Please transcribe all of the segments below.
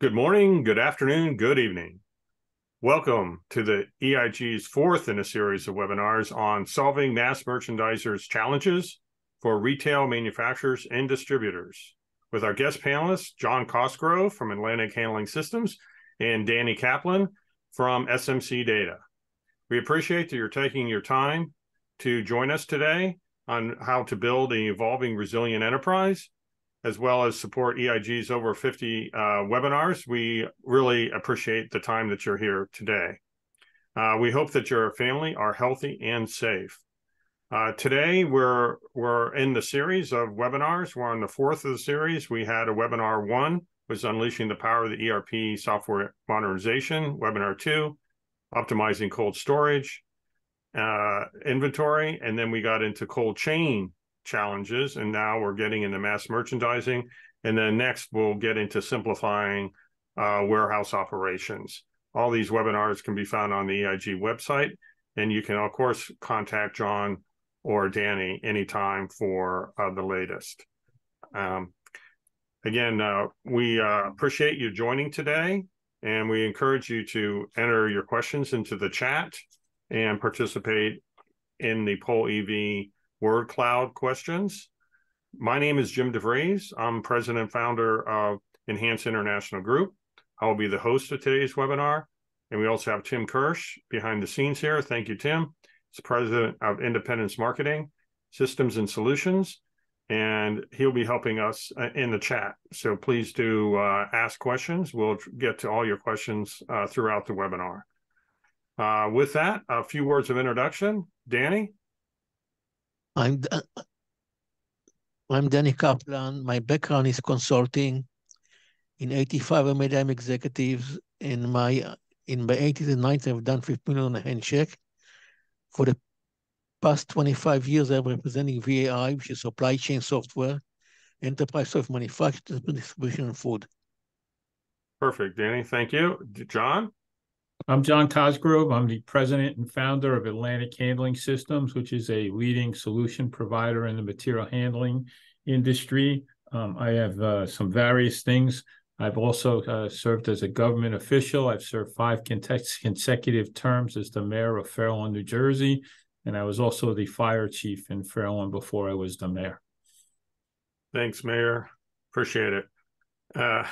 Good morning, good afternoon, good evening. Welcome to the EIG's fourth in a series of webinars on solving mass merchandisers' challenges for retail manufacturers and distributors with our guest panelists, John Cosgrove from Atlantic Handling Systems and Dani Kaplan from SMC Data. We appreciate that you're taking your time to join us today on how to build an evolving resilient enterprise as well as support EIG's over 50 uh, webinars. We really appreciate the time that you're here today. Uh, we hope that your family are healthy and safe. Uh, today, we're we're in the series of webinars. We're on the fourth of the series. We had a webinar one was unleashing the power of the ERP software modernization. Webinar two, optimizing cold storage uh, inventory, and then we got into cold chain challenges, and now we're getting into mass merchandising. And then next, we'll get into simplifying uh, warehouse operations. All these webinars can be found on the EIG website, and you can, of course, contact John or Dani anytime for uh, the latest. Um, again, uh, we uh, appreciate you joining today, and we encourage you to enter your questions into the chat and participate in the Poll EV word cloud questions. My name is Jim de Vries. I'm president and founder of Enhance International Group. I will be the host of today's webinar. And we also have Tim Kirsch behind the scenes here. Thank you, Tim. He's president of Independence Marketing Systems and Solutions, and he'll be helping us uh, in the chat. So please do uh, ask questions. We'll get to all your questions uh, throughout the webinar. Uh, with that, a few words of introduction. Dani? I'm I'm Dani Kaplan. My background is consulting. In 85, I made them executives. In my in my 80s and 90s, I've done 50 million on a handshake. For the past 25 years, I'm representing VAI, which is supply chain software, enterprise software manufacturing, distribution, and food. Perfect, Dani. Thank you. John? I'm John Cosgrove. I'm the president and founder of Atlantic Handling Systems, which is a leading solution provider in the material handling industry. Um, I have uh, some various things. I've also uh, served as a government official. I've served five consecutive terms as the mayor of Fair Lawn, New Jersey, and I was also the fire chief in Fair Lawn before I was the mayor. Thanks, Mayor. Appreciate it. Uh,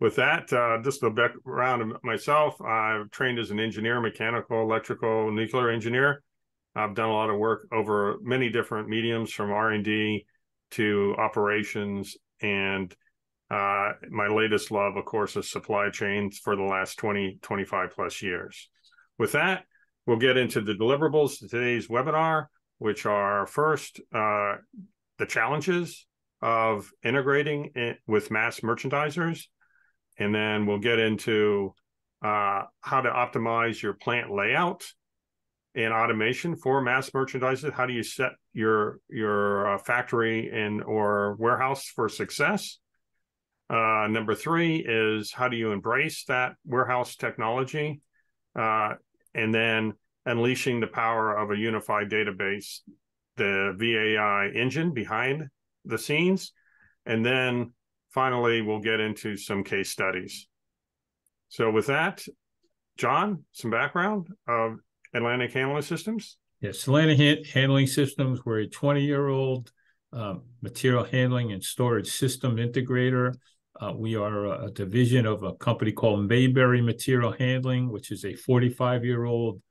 with that, uh, just a background of myself, I've trained as an engineer, mechanical, electrical, nuclear engineer. I've done a lot of work over many different mediums from R&D to operations. And uh, my latest love, of course, is supply chains for the last 20, 25 plus years. With that, we'll get into the deliverables to today's webinar, which are first, uh, the challenges of integrating with mass merchandisers and then we'll get into uh, how to optimize your plant layout and automation for mass merchandisers. How do you set your your uh, factory and or warehouse for success? Uh, number three is how do you embrace that warehouse technology, uh, and then unleashing the power of a unified database, the VAI engine behind the scenes, and then finally, we'll get into some case studies. So, with that, John, some background of Atlantic Handling Systems. Yes, Atlantic Handling Systems. We're a 20 year old um, material handling and storage system integrator. Uh, we are a, a, division of a company called Maybury Material Handling, which is a 45 year old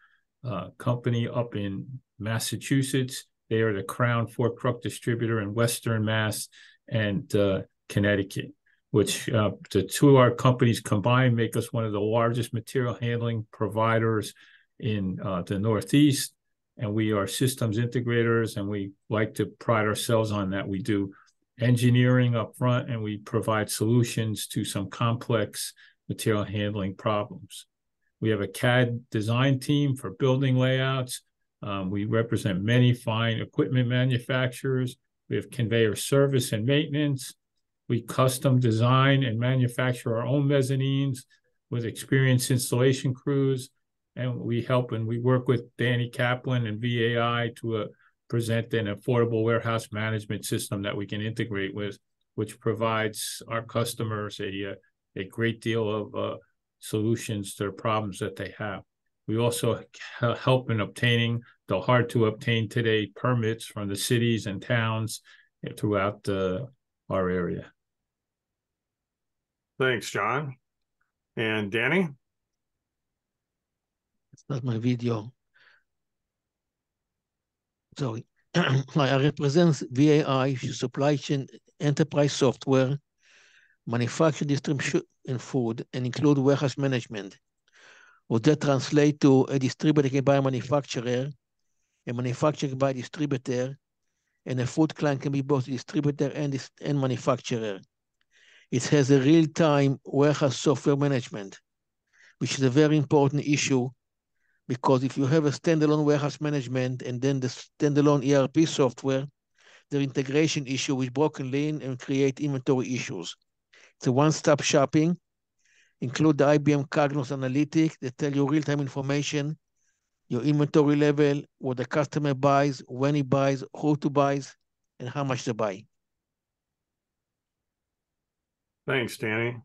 uh, company up in Massachusetts. They are the crown fork truck distributor in Western Mass. And uh, Connecticut, which uh, the two of our companies combined make us one of the largest material handling providers in uh, the Northeast. And we are systems integrators, and we like to pride ourselves on that. We do engineering up front, and we provide solutions to some complex material handling problems. We have a CAD design team for building layouts. Um, we represent many fine equipment manufacturers. We have conveyor service and maintenance. We custom design and manufacture our own mezzanines with experienced installation crews. And we help and we work with Dani Kaplan and VAI to uh, present an affordable warehouse management system that we can integrate with, which provides our customers a, a, a great deal of uh, solutions to problems that they have. We also help in obtaining the hard to obtain today permits from the cities and towns throughout uh, our area. Thanks, John. And Dani? It's not my video. Sorry. I represent VAI, supply chain enterprise software, manufacture, distribution, and food, and include warehouse management. Would that translate to a distributor can buy a manufacturer, a manufacturer by a distributor, and a food client can be both distributor and, and manufacturer. It has a real-time warehouse software management, which is a very important issue because if you have a standalone warehouse management and then the standalone ERP software, the integration issue with broken lane and create inventory issues. It's a one-stop shopping, include the IBM Cognos Analytic that tell you real-time information, your inventory level, what the customer buys, when he buys, who to buys, and how much to buy. Thanks, Dani.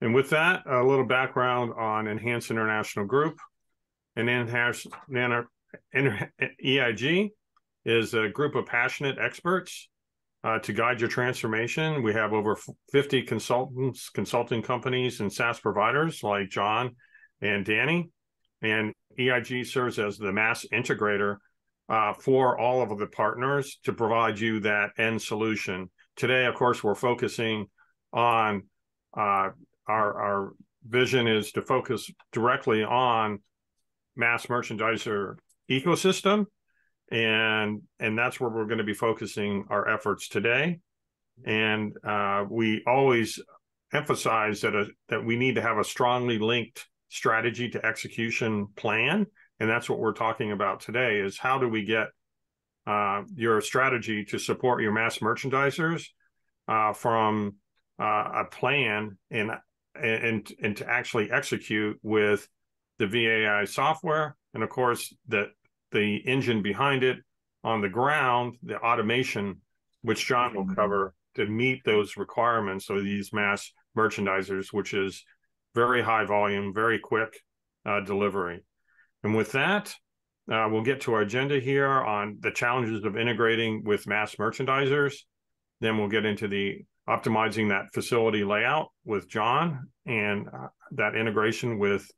And with that, a little background on Enhance International Group. And Enhance EIG is a group of passionate experts uh, to guide your transformation. We have over 50 consultants, consulting companies, and SaaS providers like John and Danny. And EIG serves as the mass integrator uh, for all of the partners to provide you that end solution. Today, of course, we're focusing on uh, our, our vision is to focus directly on mass merchandiser ecosystem. And and that's where we're going to be focusing our efforts today. And uh, we always emphasize that a, that we need to have a strongly linked strategy to execution plan. And that's what we're talking about today is how do we get uh, your strategy to support your mass merchandisers uh, from uh, a plan and and and to actually execute with the VAI software and of course the the engine behind it on the ground, the automation, which John will mm-hmm. cover to meet those requirements of these mass merchandisers, which is very high volume, very quick uh, delivery. And with that, uh, we'll get to our agenda here on the challenges of integrating with mass merchandisers. Then we'll get into the optimizing that facility layout with John and uh, that integration with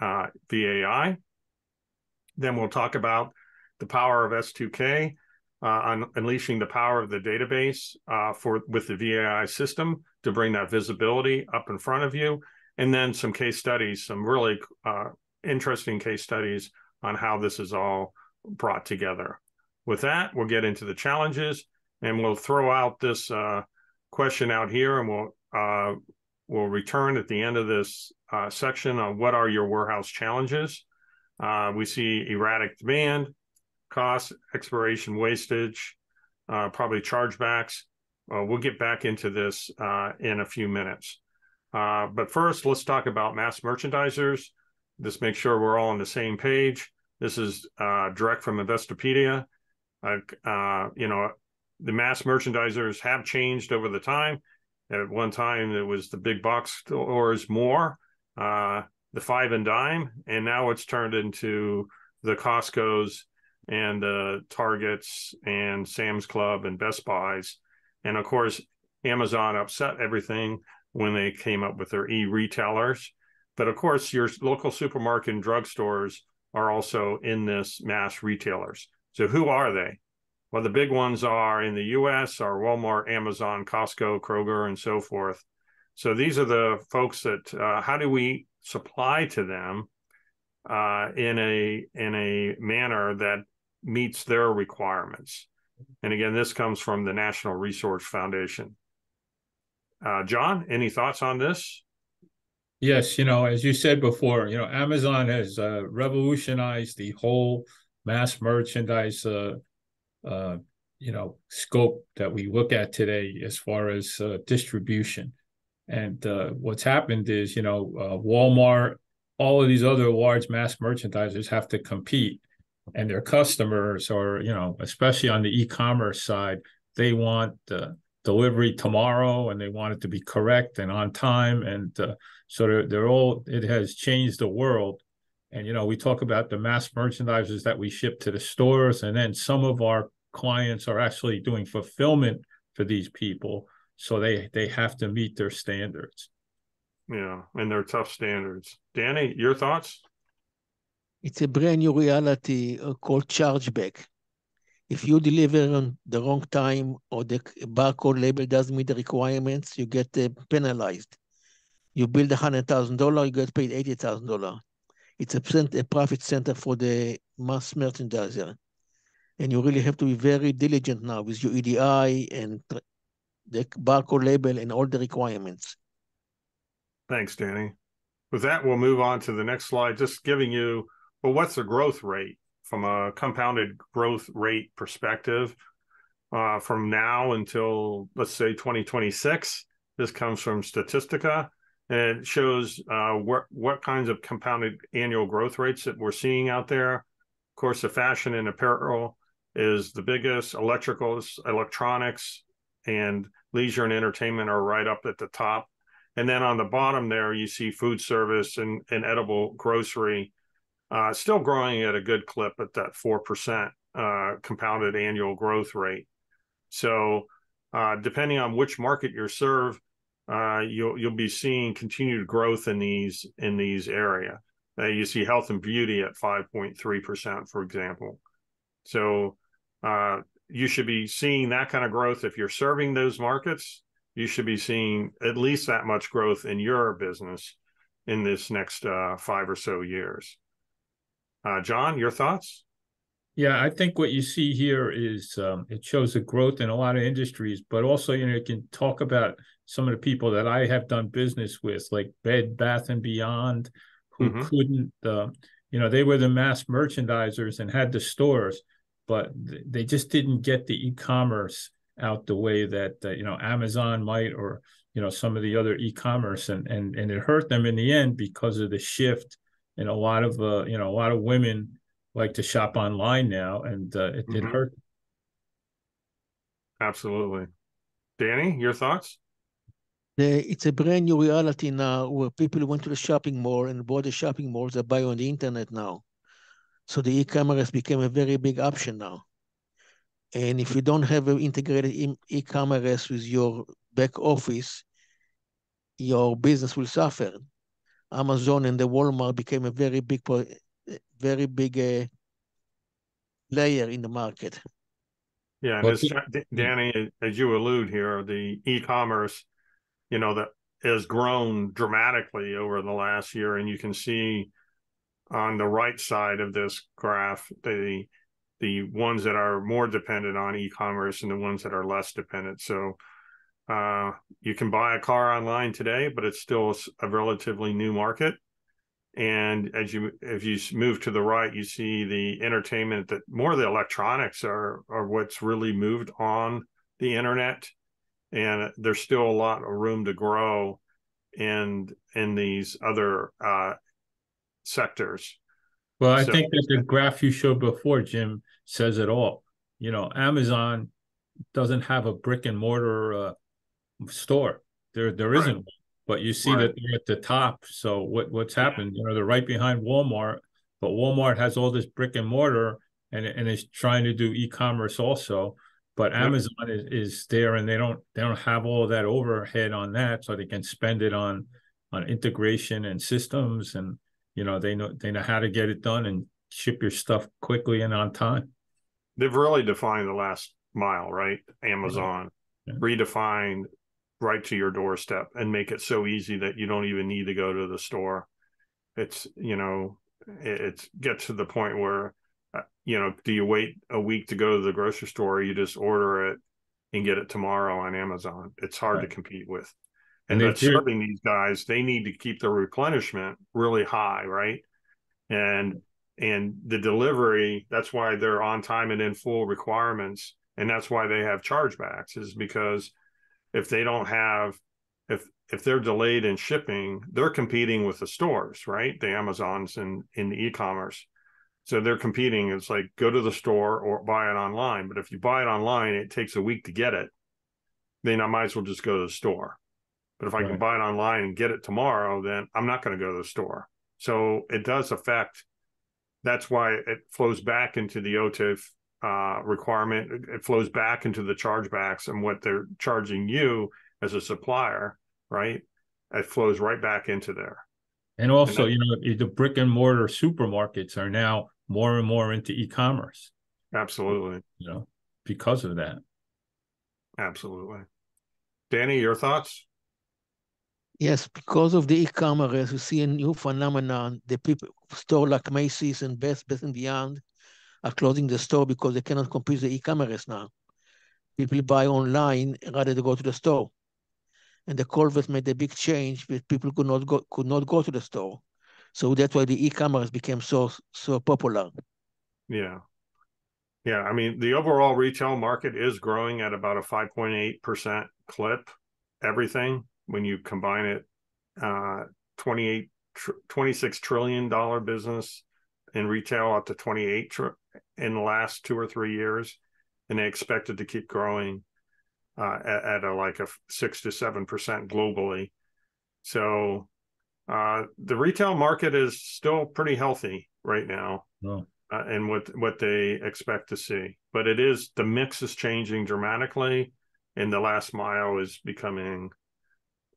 uh, VAI. Then we'll talk about the power of S2K uh, on unleashing the power of the database uh, for with the VAI system to bring that visibility up in front of you, and then some case studies, some really uh, interesting case studies on how this is all brought together. With that, we'll get into the challenges, and we'll throw out this uh, question out here, and we'll uh, we'll return at the end of this uh, section on what are your warehouse challenges. Uh, we see erratic demand, cost, expiration wastage, uh, probably chargebacks. Uh, we'll get back into this uh, in a few minutes. But first, let's talk about mass merchandisers. Just make sure we're all on the same page. This is direct from Investopedia. you know, the mass merchandisers have changed over the time. At one time, it was the big box stores more. Uh, the five and dime, and now it's turned into the Costco's and the Targets and Sam's Club and Best Buys. And of course, Amazon upset everything when they came up with their e retailers. But of course, your local supermarket and drugstores are also in this mass retailers. So who are they? Well, the big ones are in the US are Walmart, Amazon, Costco, Kroger, and so forth. So these are the folks that uh, how do we supply to them uh, in a in a manner that meets their requirements. And again, this comes from the National Resource Foundation. Uh, John, any thoughts on this? Yes, you know, as you said before, you know, Amazon has uh, revolutionized the whole mass merchandise, uh, uh, you know, scope that we look at today as far as uh, distribution. And uh, what's happened is, you know, uh, Walmart, all of these other large mass merchandisers have to compete, and their customers, or you know, especially on the e-commerce side, they want uh, delivery tomorrow and they want it to be correct and on time and uh, so they're, they're all it has changed the world and you know we talk about the mass merchandisers that we ship to the stores and then some of our clients are actually doing fulfillment for these people so they they have to meet their standards yeah and they're tough standards dani your thoughts it's a brand new reality uh, called chargeback if you deliver on the wrong time or the barcode label doesn't meet the requirements, you get uh, penalized. You build a hundred thousand dollar, you get paid eighty thousand dollar. It's a, a profit center for the mass merchandiser, and you really have to be very diligent now with your EDI and the barcode label and all the requirements. Thanks, Dani. With that, we'll move on to the next slide. Just giving you, well, what's the growth rate from a compounded growth rate perspective uh, from now until let's say 2026. This comes from Statistica, and it shows uh, what what kinds of compounded annual growth rates that we're seeing out there. Of course, the fashion and apparel is the biggest. Electricals, electronics, and leisure and entertainment are right up at the top. And then on the bottom there, you see food service and, and edible grocery uh, still growing at a good clip at that 4% uh, compounded annual growth rate. So, uh, depending on which market you serve, uh, you'll you'll be seeing continued growth in these in these area. Uh, you see health and beauty at 5.3%, for example. So, uh, you should be seeing that kind of growth if you're serving those markets. You should be seeing at least that much growth in your business in this next five or so years. Uh, John, your thoughts? Yeah, I think what you see here is um, it shows the growth in a lot of industries, but also you know you can talk about some of the people that I have done business with, like Bed Bath and Beyond, who mm-hmm. couldn't, uh, you know, they were the mass merchandisers and had the stores, but they just didn't get the e-commerce out the way that uh, you know Amazon might or you know some of the other e-commerce, and and and it hurt them in the end because of the shift and a lot of uh, you know a lot of women like to shop online now, and uh, it, mm-hmm. it hurt. Absolutely, Dani, your thoughts? it's a brand new reality now where people went to the shopping mall and bought the shopping malls they buy on the internet now. So the e-commerce became a very big option now. And if you don't have an integrated e-commerce with your back office, your business will suffer. Amazon and the Walmart became a very big, very big uh, layer in the market. Yeah, and as Dani, as you allude here, the e-commerce, you know, that has grown dramatically over the last year, and you can see on the right side of this graph the the ones that are more dependent on e-commerce and the ones that are less dependent. So uh, you can buy a car online today, but it's still a relatively new market. And as you if you move to the right, you see the entertainment that more of the electronics are are what's really moved on the internet, and there's still a lot of room to grow in in these other uh, sectors. Well, I so, think that the graph you showed before, Jim, says it all. You know, Amazon doesn't have a brick and mortar uh, store. There there isn't one, but you see right. that they're at the top. So what what's happened? You know, they're right behind Walmart, but Walmart has all this brick and mortar and and is trying to do e-commerce also. But Amazon is, is there and they don't they don't have all that overhead on that, so they can spend it on on integration and systems and you know they know they know how to get it done and ship your stuff quickly and on time. They've really defined the last mile, right? Amazon yeah. redefined right to your doorstep and make it so easy that you don't even need to go to the store. It's, you know, it's get to the point where, uh, you know, do you wait a week to go to the grocery store? you just order it and get it tomorrow on Amazon. It's hard right. to compete with. And, and that's serving these guys, they need to keep the replenishment really high, right? And and the delivery, that's why they're on time and in full requirements. And that's why they have chargebacks, is because if they don't have if if they're delayed in shipping, they're competing with the stores, right? The Amazons and in the e-commerce. So they're competing. It's like go to the store or buy it online. But if you buy it online, it takes a week to get it. then I might as well just go to the store. But if I right. can buy it online and get it tomorrow, then I'm not going to go to the store. So it does affect. That's why it flows back into the OTIF uh, requirement. It flows back into the chargebacks and what they're charging you as a supplier, right? It flows right back into there. And also, and that, you know, the brick and mortar supermarkets are now more and more into e-commerce. Absolutely. You know, because of that. Absolutely. Dani, your thoughts? Yes, because of the e-commerce, we see a new phenomenon. The people store like Macy's and Best, Best and Beyond are closing the store because they cannot compete the e-commerce now. People buy online rather than go to the store. And the COVID made a big change that people could not go could not go to the store. So that's why the e-commerce became so so popular. Yeah. Yeah, I mean, the overall retail market is growing at about a 5.8% clip, everything when you combine it. Uh, 28, tr- 26 trillion dollar business in retail up to 28 tr- in the last two or three years. And they expect it to keep growing uh, at, at, a like a six to seven percent globally. So uh, the retail market is still pretty healthy right now. Oh uh, and what what they expect to see. But it is the mix is changing dramatically, and the last mile is becoming.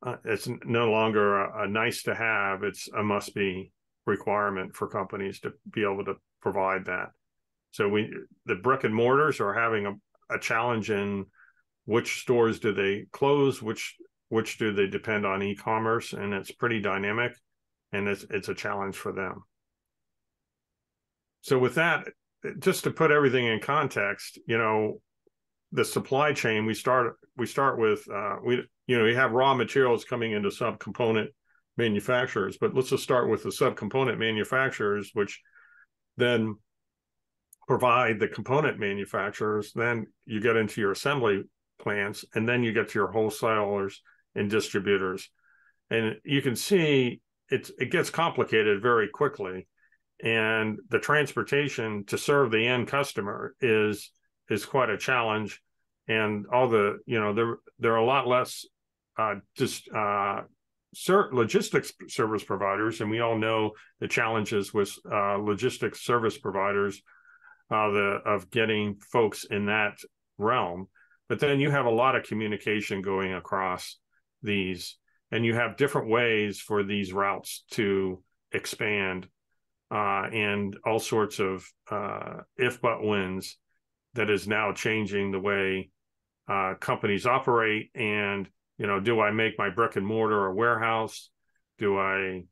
Uh, it's no longer a, a, nice to have; it's a must be requirement for companies to be able to provide that. So we the brick and mortars are having a, a challenge in which stores do they close, which which do they depend on e-commerce, and it's pretty dynamic, and it's it's a challenge for them. So with that, just to put everything in context, you know, the supply chain we start we start with uh, we you know we have raw materials coming into subcomponent manufacturers, but let's just start with the subcomponent manufacturers, which then provide the component manufacturers. Then you get into your assembly plants, and then you get to your wholesalers and distributors, and you can see it's it gets complicated very quickly. And the transportation to serve the end customer is is quite a challenge. And all the you know there there are a lot less uh, just uh, logistics service providers. And we all know the challenges with uh, logistics service providers uh, the of getting folks in that realm but then you have a lot of communication going across these and you have different ways for these routes to expand uh, and all sorts of uh, if but wins that is now changing the way uh, companies operate. And, you know, do I make my brick and mortar a warehouse? Do I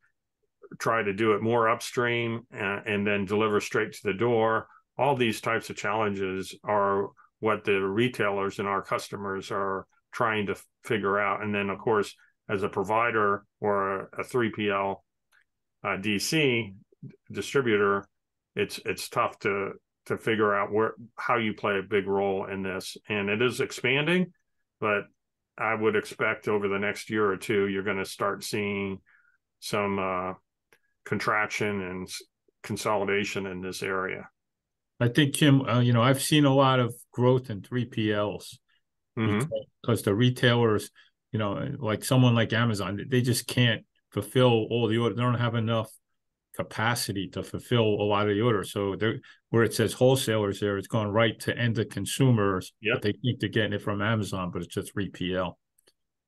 try to do it more upstream and, and then deliver straight to the door? All these types of challenges are what the retailers and our customers are trying to figure out. And then, of course, as a provider or a, a 3PL uh, DC, distributor, it's it's tough to to figure out where how you play a big role in this. And it is expanding, but I would expect over the next year or two, you're going to start seeing some uh, contraction and consolidation in this area. I think Kim, uh, you know, I've seen a lot of growth in 3PLs mm-hmm. because the retailers, you know, like someone like Amazon, they just can't fulfill all the orders. They don't have enough capacity to fulfill a lot of the orders. So there, where it says wholesalers there, it's going right to end the consumers. Yeah, they think they're getting it from Amazon, but it's just 3PL.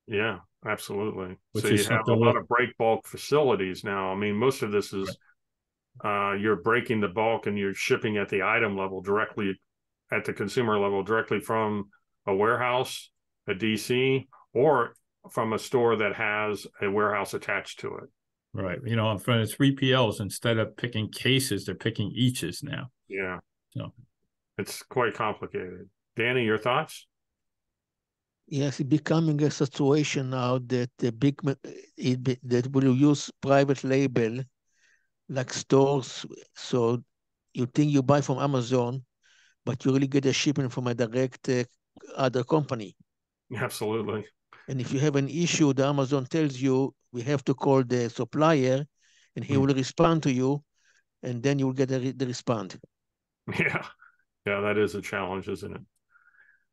Yeah, absolutely. Which so you have a lot of break bulk facilities now. I mean, most of this is right. Uh, you're breaking the bulk and you're shipping at the item level directly at the consumer level directly from a warehouse, a DC, or from a store that has a warehouse attached to it. Right. You know, in front of 3PLs, instead of picking cases, they're picking eaches now. Yeah. So it's quite complicated. Dani, your thoughts? Yes, it's becoming a situation now that the big it, that will use private label like stores. So you think you buy from Amazon, but you really get a shipment from a direct uh, other company. Absolutely. And if you have an issue, the Amazon tells you we have to call the supplier, and he mm. will respond to you, and then you will get the, the respond. Yeah, yeah, that is a challenge, isn't it?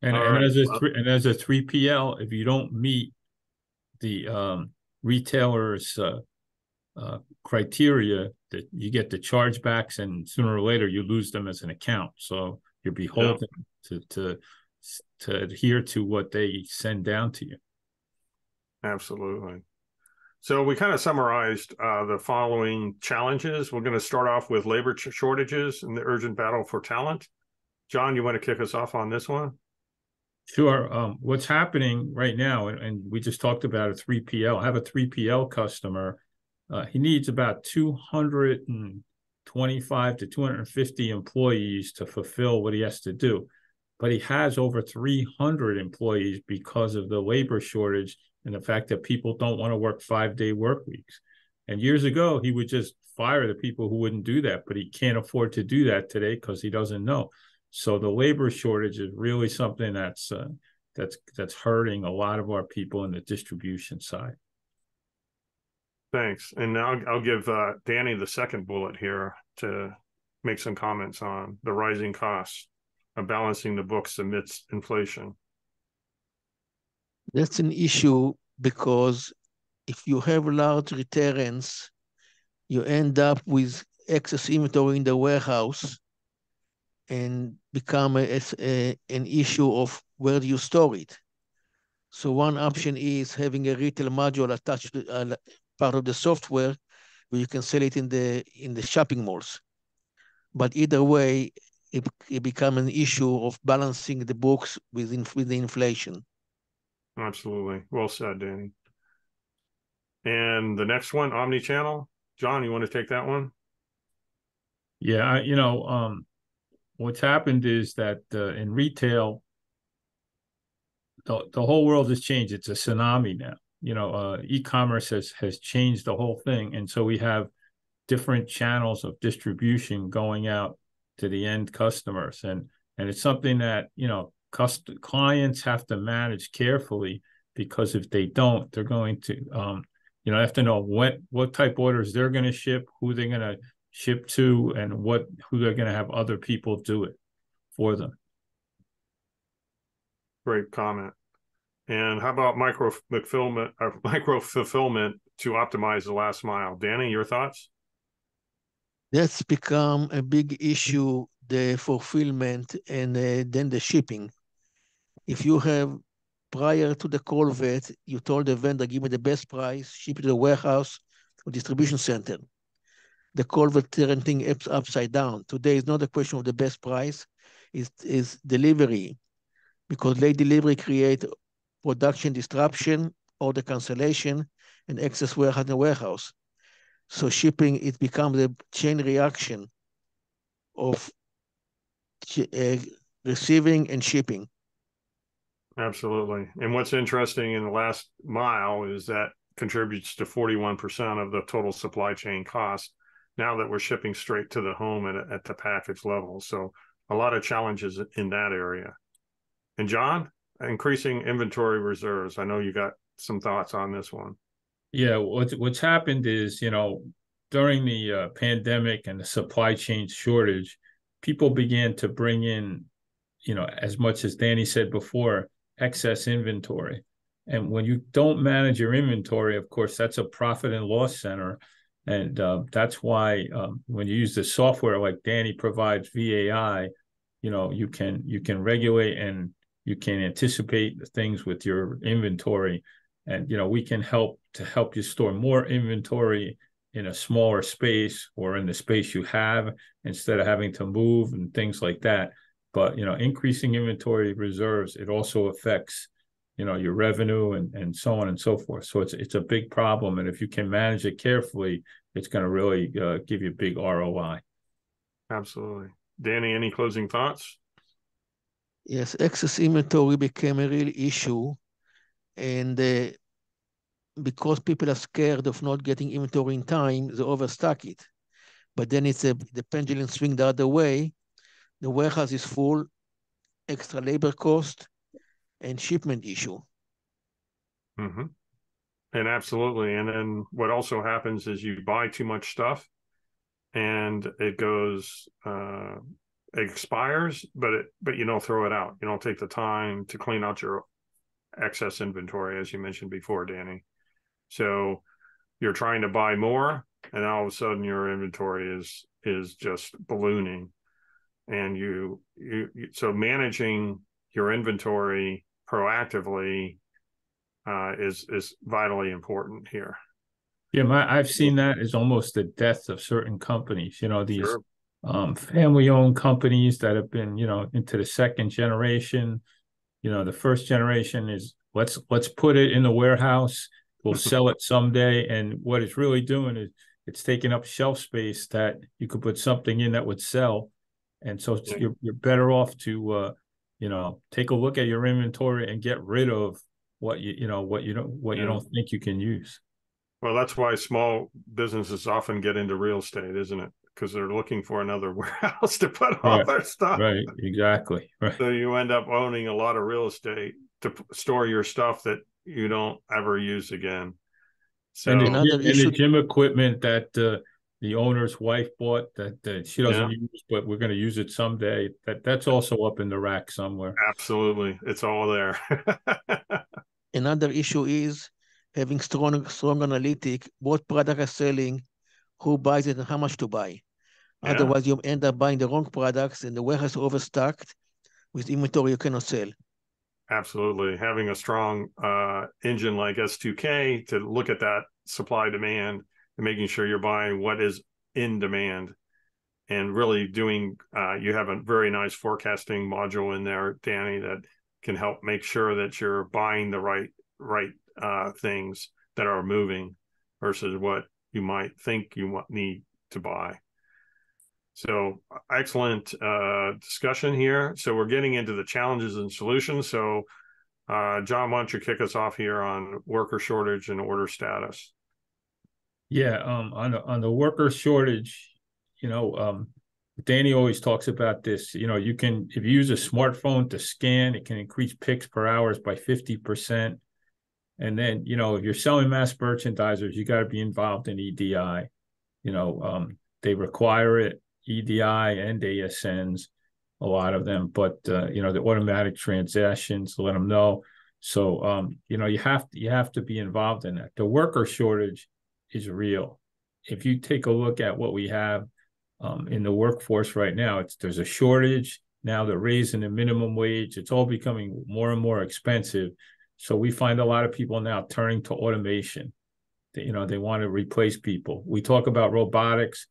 And, and right. as a three, and as a three PL, if you don't meet the um, retailer's uh, uh, criteria, that you get the chargebacks, and sooner or later you lose them as an account. So you're beholden to to to adhere to what they send down to you. Absolutely. So we kind of summarized uh, the following challenges. We're going to start off with labor ch- shortages and the urgent battle for talent. John, you want to kick us off on this one? Sure. Um, what's happening right now, and, and we just talked about a 3PL. I have a 3PL customer. Uh, he needs about 225 to 250 employees to fulfill what he has to do. But he has over 300 employees because of the labor shortage and the fact that people don't want to work five day work weeks. And years ago, he would just fire the people who wouldn't do that, but he can't afford to do that today because he doesn't know. So the labor shortage is really something that's uh, that's that's hurting a lot of our people in the distribution side. Thanks. And now I'll, I'll give uh, Dani the second bullet here to make some comments on the rising costs of balancing the books amidst inflation. That's an issue because if you have large returns, you end up with excess inventory in the warehouse and become a, a, an issue of where do you store it. So one option is having a retail module attached to uh, part of the software where you can sell it in the in the shopping malls. But either way, it, it become an issue of balancing the books with, in, with the inflation. Absolutely. Well said, Dani. And the next one, omni-channel. John, you want to take that one? Yeah, you know, um, what's happened is that uh, in retail, the, the whole world has changed. It's a tsunami now. You know, uh, e-commerce has has changed the whole thing, and so we have different channels of distribution going out to the end customers, and and it's something that you know cust- clients have to manage carefully because if they don't, they're going to um, you know have to know what what type orders they're going to ship, who they're going to ship to, and what who they're going to have other people do it for them. Great comment. And how about micro fulfillment, uh, micro fulfillment to optimize the last mile? Dani, your thoughts? That's become a big issue, the fulfillment and uh, then the shipping. If you have prior to the COVID, you told the vendor, give me the best price, ship it to the warehouse or distribution center. The COVID turned thing upside down. Today is not a question of the best price, it's, it's delivery because late delivery create production disruption, order cancellation, and excess warehouse the warehouse. So shipping, it becomes a chain reaction of uh, receiving and shipping. Absolutely. And what's interesting in the last mile is that contributes to 41% of the total supply chain cost now that we're shipping straight to the home at, at the package level. So a lot of challenges in that area. And John, increasing inventory reserves. I know you got some thoughts on this one. Yeah, what's what's happened is, you know, during the uh, pandemic and the supply chain shortage, people began to bring in, you know, as much as Dani said before, excess inventory. And when you don't manage your inventory, of course, that's a profit and loss center. And uh, that's why um, when you use the software like Dani provides VAI, you know, you can you can regulate and you can anticipate things with your inventory. And you know we can help to help you store more inventory in a smaller space or in the space you have instead of having to move and things like that. But you know increasing inventory reserves it also affects you know your revenue and and so on and so forth. So it's it's a big problem. And if you can manage it carefully it's going to really uh, give you a big ROI absolutely. Dani any closing thoughts Yes, excess inventory became a real issue, and uh, because people are scared of not getting inventory in time, they overstock it. But then it's a the pendulum swing the other way. The warehouse is full, extra labor cost, and shipment issue. Mm-hmm. And absolutely, and then what also happens is you buy too much stuff, and it goes uh, expires, but it but you don't throw it out. You don't take the time to clean out your excess inventory, as you mentioned before, Dani. So you're trying to buy more, and all of a sudden your inventory is is just ballooning, and you you, so managing your inventory proactively uh, is is vitally important here. Yeah, my, I've seen that as almost the death of certain companies. You know, these sure. Um, family-owned companies that have been, you know, into the second generation. You know, the first generation is let's let's put it in the warehouse. We'll sell it someday. And what it's really doing is it's taking up shelf space that you could put something in that would sell. And so yeah. you're you're better off to uh, you know take a look at your inventory and get rid of what you you know what you don't what yeah. you don't think you can use. Well, that's why small businesses often get into real estate, isn't it? Because they're looking for another warehouse to put all right. their stuff. Right, exactly. Right. So you end up owning a lot of real estate to store your stuff that you don't ever use again. So and the, and the gym equipment that uh, the owner's wife bought that, that she doesn't yeah. use, but we're going to use it someday. That that's also up in the rack somewhere. Absolutely, it's all there. Another issue is having strong strong analytic, what product are selling, who buys it, and how much to buy. Yeah. Otherwise, you end up buying the wrong products, and the warehouse overstocked with inventory you cannot sell. Absolutely, having a strong uh, engine like S2K to look at that supply demand and making sure you're buying what is in demand and really doing uh, you have a very nice forecasting module in there dani that can help make sure that you're buying the right right uh, things that are moving versus what you might think you need to buy. So excellent uh, discussion here. So we're getting into the challenges and solutions. So uh, John, why don't you kick us off here on worker shortage and order status? Yeah, um, on the, on the worker shortage, you know, um, Dani always talks about this. You know, you can if you use a smartphone to scan, it can increase picks per hours by fifty percent. And then, you know, if you're selling mass merchandisers, you got to be involved in EDI. You know, um, they require it, EDI and ASNs, a lot of them, but uh, you know, the automatic transactions, let them know. So, um, you know, you have to you have to be involved in that. The worker shortage is real. If you take a look at what we have um, in the workforce right now, it's there's a shortage. Now they're raising the minimum wage. It's all becoming more and more expensive. So we find a lot of people now turning to automation. They, you know, they want to replace people. We talk about robotics,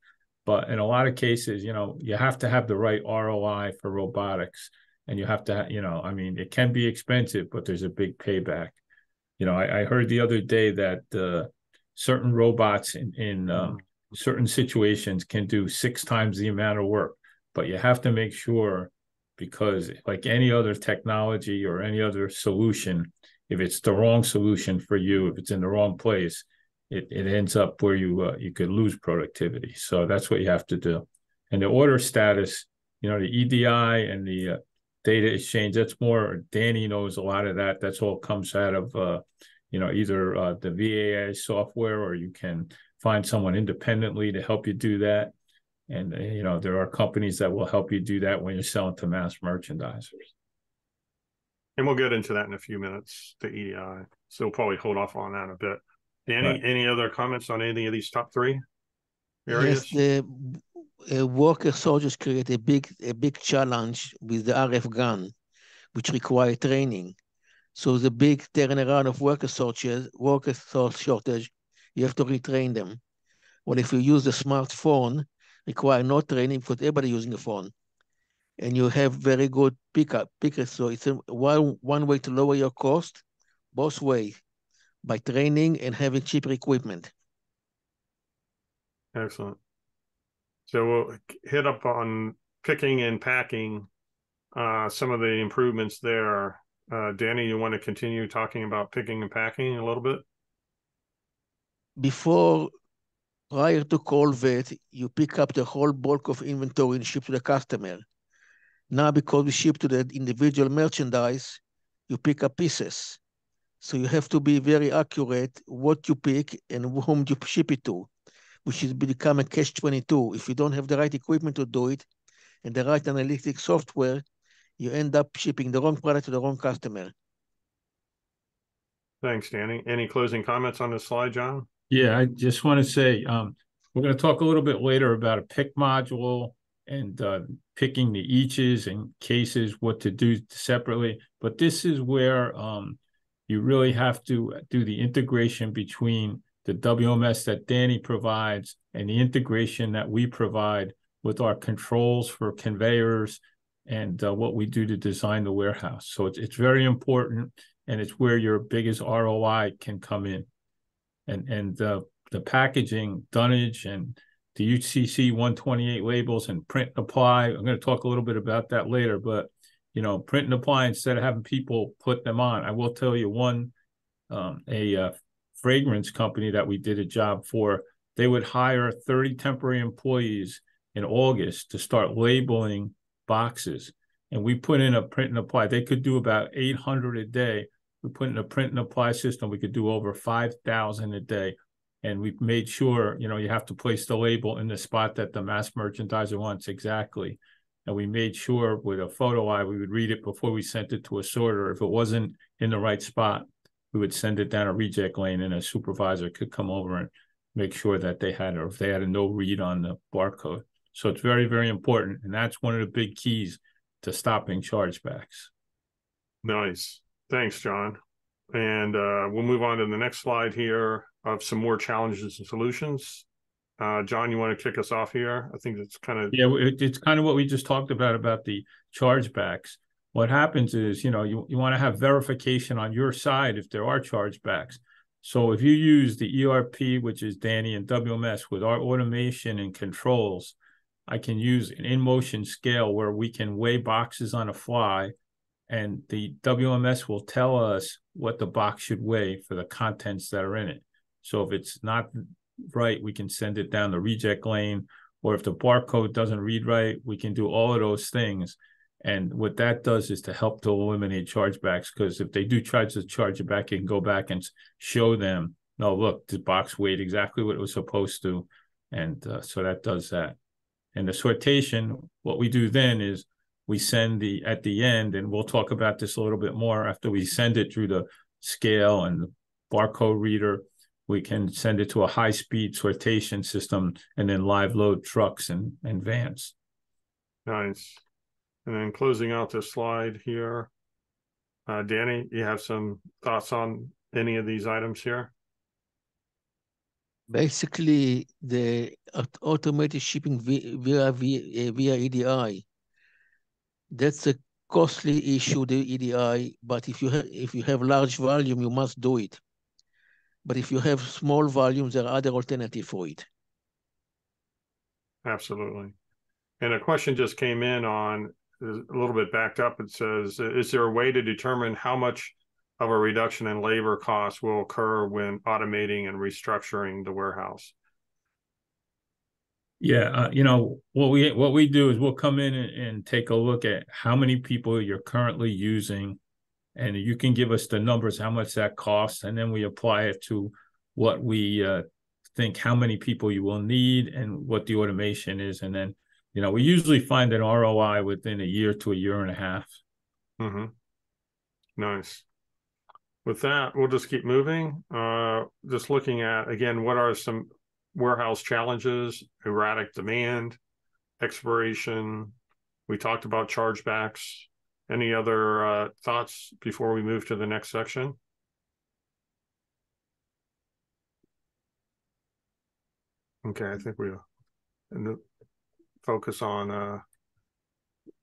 but in a lot of cases, you know, you have to have the right ROI for robotics, and you have to, you know, I mean, it can be expensive, but there's a big payback. You know, I, I heard the other day that uh, certain robots in, in um, certain situations can do six times the amount of work, but you have to make sure because, like any other technology or any other solution, if it's the wrong solution for you, if it's in the wrong place, it, it ends up where you uh, you could lose productivity. So that's what you have to do. And the order status, you know, the EDI and the uh, data exchange, that's more. Dani knows a lot of that. That's all comes out of uh, you know either uh, the VAI software or you can find someone independently to help you do that. And uh, you know there are companies that will help you do that when you're selling to mass merchandisers and we'll get into that in a few minutes. The EDI, so we'll probably hold off on that a bit. Dani, right. any other comments on any of these top three areas? Yes, the uh, worker soldiers create a big a big challenge with the RF gun, which require training. So the big turnaround of worker soldiers, worker shortage, you have to retrain them. Well, if you use the smartphone, require no training because everybody using a phone and you have very good pickup pickers. So it's a, one one way to lower your cost, both ways, by training and having cheaper equipment. Excellent. So we'll hit up on picking and packing. Uh, some of the improvements there. Uh, Dani, you want to continue talking about picking and packing a little bit? Before, prior to COVID, you pick up the whole bulk of inventory and ship to the customer. Now, because we ship to the individual merchandise, you pick up pieces. So you have to be very accurate what you pick and whom you ship it to, which is become a catch 22. If you don't have the right equipment to do it, and the right analytic software, you end up shipping the wrong product to the wrong customer. Thanks, Dani. Any closing comments on this slide, John? Yeah, I just want to say um, we're going to talk a little bit later about a pick module and uh, picking the eaches and cases, what to do separately. But this is where um, you really have to do the integration between the WMS that Dani provides and the integration that we provide with our controls for conveyors and uh, what we do to design the warehouse. So it's, it's very important and it's where your biggest ROI can come in. And and uh, the packaging, dunnage, and the UCC 128 labels and print and apply. I'm going to talk a little bit about that later, but you know, print and apply instead of having people put them on. I will tell you one, um, a uh, fragrance company that we did a job for. They would hire 30 temporary employees in August to start labeling boxes, and we put in a print and apply. They could do about 800 a day we put in a print and apply system. We could do over 5,000 a day. And we made sure, you know, you have to place the label in the spot that the mass merchandiser wants exactly. And we made sure with a photo eye, we would read it before we sent it to a sorter. If it wasn't in the right spot, we would send it down a reject lane and a supervisor could come over and make sure that they had, or if they had a no read on the barcode. So it's very, very important. And that's one of the big keys to stopping chargebacks. Nice. Thanks, John. And uh, we'll move on to the next slide here of some more challenges and solutions. Uh, John, you want to kick us off here? I think it's kind of yeah, it, it's kind of what we just talked about about the chargebacks. What happens is, you know, you, you want to have verification on your side if there are chargebacks. So if you use the ERP, which is Dani and WMS, with our automation and controls, I can use an in motion scale where we can weigh boxes on a fly and the WMS will tell us what the box should weigh for the contents that are in it. So if it's not right, we can send it down the reject lane, or if the barcode doesn't read right, we can do all of those things. And what that does is to help to eliminate chargebacks because if they do try to charge it back, you can go back and show them, no, look, the box weighed exactly what it was supposed to. And uh, so that does that. And the sortation, what we do then is we send the at the end, and we'll talk about this a little bit more after we send it through the scale and the barcode reader. We can send it to a high speed sortation system and then live load trucks and, and vans. Nice. And then closing out this slide here, uh, Dani, you have some thoughts on any of these items here? Basically, the automated shipping via, via, via EDI that's a costly issue, the EDI, but if you, if you have large volume, you must do it. But if you have small volumes, there are other alternatives for it. Absolutely. And a question just came in on a little bit backed up. It says, is there a way to determine how much of a reduction in labor costs will occur when automating and restructuring the warehouse? Yeah, uh, you know what we what we do is we'll come in and, and, take a look at how many people you're currently using, and you can give us the numbers, how much that costs, and then we apply it to what we uh, think how many people you will need and what the automation is, and then you know we usually find an ROI within a year to a year and a half. Mm-hmm. Nice. With that, we'll just keep moving. Uh, just looking at again, what are some warehouse challenges, erratic demand, expiration. We talked about chargebacks. Any other uh, thoughts before we move to the next section? Okay, I think we'll focus on uh,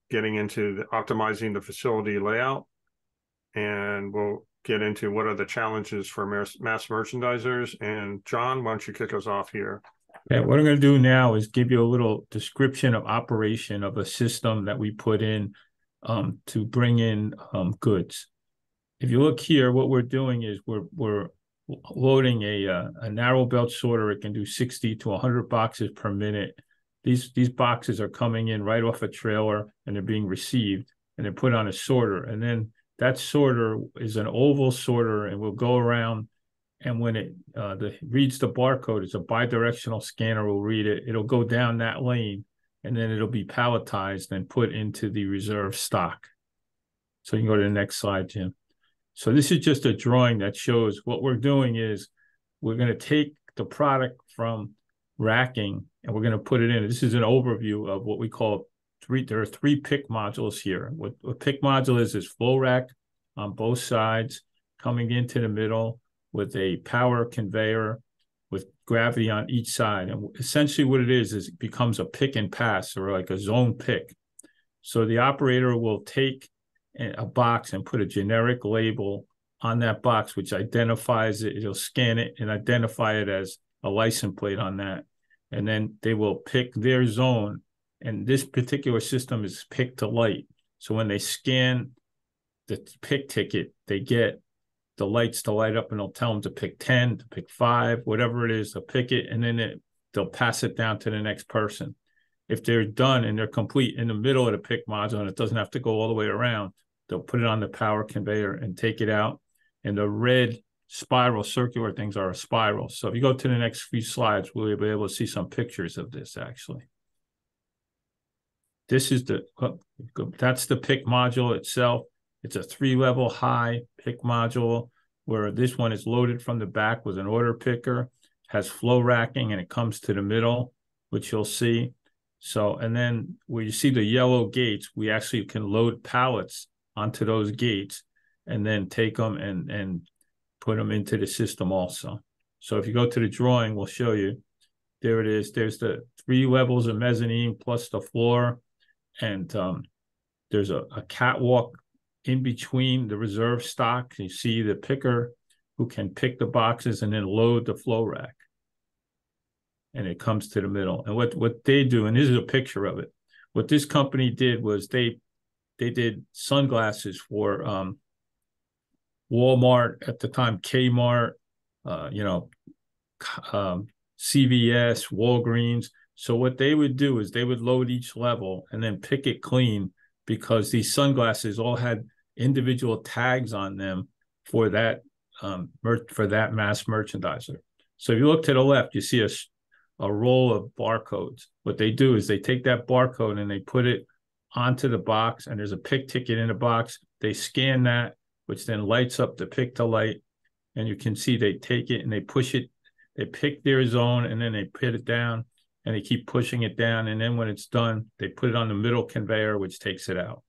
getting into the optimizing the facility layout, and we'll get into what are the challenges for mass, mass merchandisers. And John, why don't you kick us off here? Yeah, what I'm going to do now is give you a little description of operation of a system that we put in um, to bring in um, goods. If you look here, what we're doing is we're we're loading a uh, a narrow belt sorter. It can do 60 to 100 boxes per minute. These these boxes are coming in right off a trailer and they're being received and they're put on a sorter. And then that sorter is an oval sorter and will go around and when it uh, the reads the barcode it's a bidirectional scanner will read it it'll go down that lane and then it'll be palletized and put into the reserve stock. So you can go to the next slide, Jim. So this is just a drawing that shows what we're doing is we're going to take the product from racking and we're going to put it in. This is an overview of what we call three. There are three pick modules here. What a pick module is is flow rack on both sides coming into the middle with a power conveyor with gravity on each side. And essentially what it is, is it becomes a pick and pass or like a zone pick. So the operator will take a box and put a generic label on that box, which identifies it. It'll scan it and identify it as a license plate on that. And then they will pick their zone. And this particular system is pick to light. So when they scan the pick ticket, they get the lights to light up and they'll tell them to pick 10, to pick five, whatever it is, they'll pick it and then it, they'll pass it down to the next person. If they're done and they're complete in the middle of the pick module and it doesn't have to go all the way around, they'll put it on the power conveyor and take it out. And the red spiral circular things are a spiral. So if you go to the next few slides, we'll be able to see some pictures of this actually. This is the, oh, that's the pick module itself. It's a three level high pick module where this one is loaded from the back with an order picker, has flow racking, and it comes to the middle, which you'll see. So, and then where you see the yellow gates, we actually can load pallets onto those gates and then take them and, and put them into the system also. So if you go to the drawing, we'll show you. There it is. There's the three levels of mezzanine plus the floor. And um, there's a, a catwalk in between the reserve stock, you see the picker who can pick the boxes and then load the flow rack. And it comes to the middle. And what, what they do, and this is a picture of it. What this company did was they they did sunglasses for um, Walmart at the time, Kmart, uh, you know, um, CVS, Walgreens. So what they would do is they would load each level and then pick it clean because these sunglasses all had individual tags on them for that um, for that mass merchandiser. So if you look to the left, you see a, a roll of barcodes. What they do is they take that barcode and they put it onto the box, and there's a pick ticket in the box. They scan that, which then lights up the pick to light, and you can see they take it and they push it. They pick their zone and then they put it down, and they keep pushing it down. And then when it's done, they put it on the middle conveyor, which takes it out.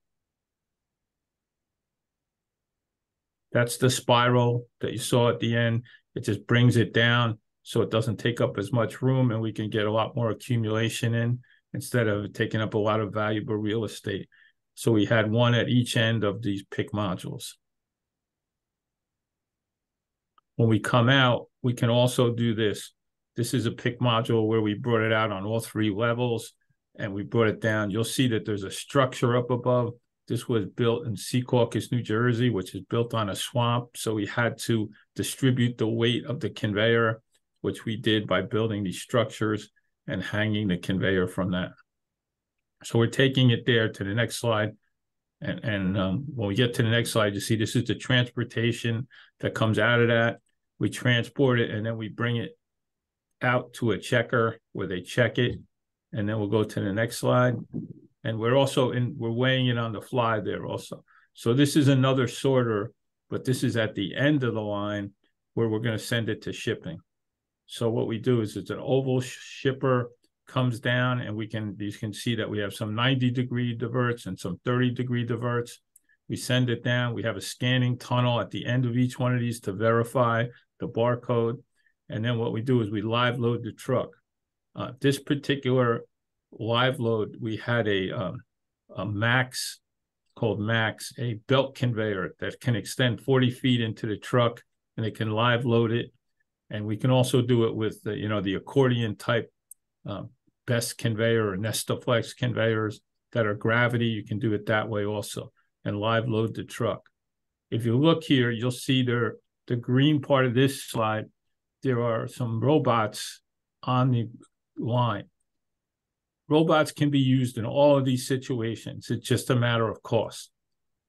That's the spiral that you saw at the end. It just brings it down so it doesn't take up as much room and we can get a lot more accumulation in instead of taking up a lot of valuable real estate. So we had one at each end of these pick modules. When we come out, we can also do this. This is a pick module where we brought it out on all three levels and we brought it down. You'll see that there's a structure up above this was built in Secaucus, New Jersey, which is built on a swamp. So we had to distribute the weight of the conveyor, which we did by building these structures and hanging the conveyor from that. So we're taking it there to the next slide. And, and um, when we get to the next slide, you see this is the transportation that comes out of that. We transport it and then we bring it out to a checker where they check it. And then we'll go to the next slide and we're also in we're weighing it on the fly there also. So this is another sorter, but this is at the end of the line where we're going to send it to shipping. So what we do is it's an oval shipper comes down and we can you can see that we have some 90 degree diverts and some 30 degree diverts. We send it down. We have a scanning tunnel at the end of each one of these to verify the barcode. And then what we do is we live load the truck. Uh, this particular live load, we had a um, a Max called Max, a belt conveyor that can extend 40 feet into the truck and it can live load it. And we can also do it with the, you know, the accordion type um, best conveyor or Nestaflex conveyors that are gravity. You can do it that way also and live load the truck. If you look here, you'll see there the green part of this slide. There are some robots on the line robots can be used in all of these situations. It's just a matter of cost.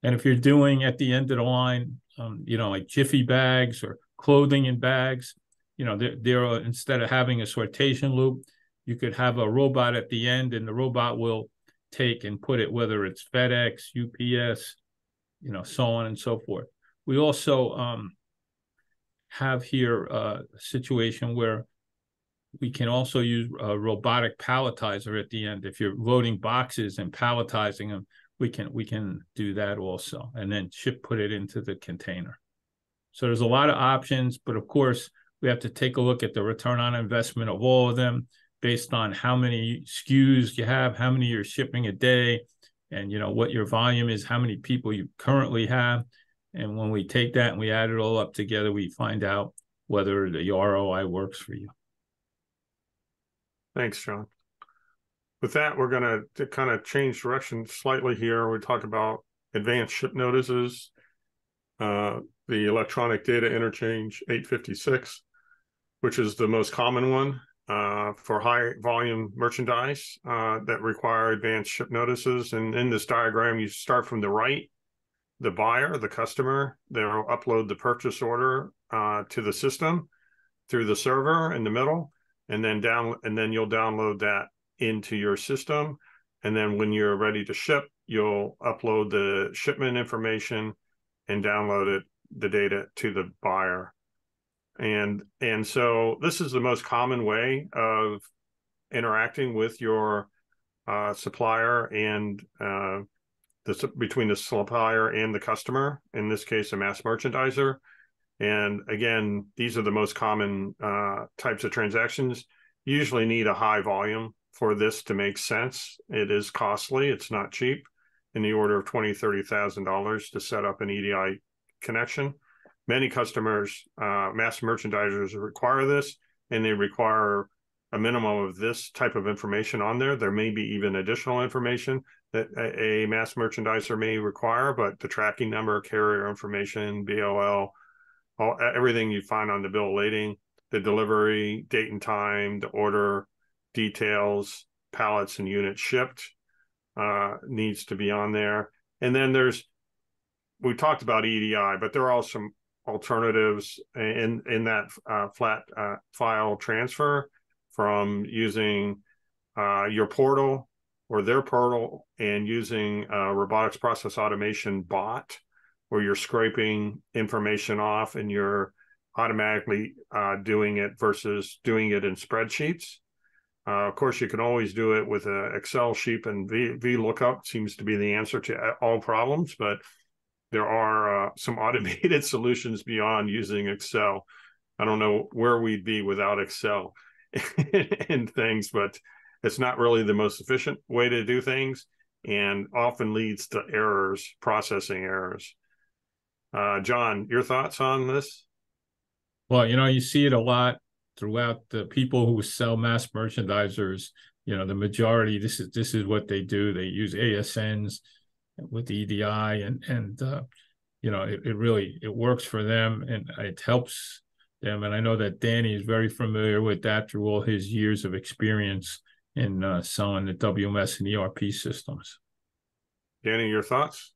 And if you're doing at the end of the line, um, you know, like Jiffy bags or clothing in bags, you know, there, are instead of having a sortation loop, you could have a robot at the end, and the robot will take and put it whether it's FedEx, UPS, you know, so on and so forth. We also um, have here a situation where we can also use a robotic palletizer at the end. If you're loading boxes and palletizing them, we can we can do that also, and then ship put it into the container. So there's a lot of options, but of course we have to take a look at the return on investment of all of them based on how many SKUs you have, how many you're shipping a day, and you know what your volume is, how many people you currently have. And when we take that and we add it all up together, we find out whether the ROI works for you. Thanks, John. With that, we're going to kind of change direction slightly here. We talk about advanced ship notices, uh, the electronic data interchange 856, which is the most common one uh, for high volume merchandise uh, that require advanced ship notices. And in this diagram, you start from the right, the buyer, the customer, they'll upload the purchase order uh, to the system through the server in the middle, and then down, and then you'll download that into your system. And then when you're ready to ship, you'll upload the shipment information and download it, the data to the buyer and and so this is the most common way of interacting with your uh, supplier and uh, the between the supplier and the customer in this case a mass merchandiser and again these are the most common uh, types of transactions. You usually need a high volume for this to make sense. It is costly. It's not cheap. In the order of twenty thirty thousand dollars to set up an edi connection. Many customers, uh, mass merchandisers require this, and they require a minimum of this type of information on there. There may be even additional information that a, a mass merchandiser may require, but the tracking number, carrier information, BOL, all, everything you find on the bill of lading, the delivery, date and time, the order details, pallets and units shipped uh, needs to be on there. And then there's we talked about EDI, but there are some alternatives in in that uh, flat uh, file transfer from using uh, your portal or their portal and using a robotics process automation bot where you're scraping information off and you're automatically uh, doing it versus doing it in spreadsheets. Uh, of course, you can always do it with an Excel sheet and v, VLOOKUP seems to be the answer to all problems, but there are uh, some automated solutions beyond using Excel. I don't know where we'd be without Excel and things, but it's not really the most efficient way to do things and often leads to errors, processing errors. Uh, John, your thoughts on this? Well, you know, you see it a lot throughout the people who sell mass merchandisers. You know, the majority this is this is what they do. They use ASNs with the EDI and and uh, you know it, it really it works for them and it helps them and I know that Dani is very familiar with that through all his years of experience in uh, selling the WMS and ERP systems. Dani, your thoughts?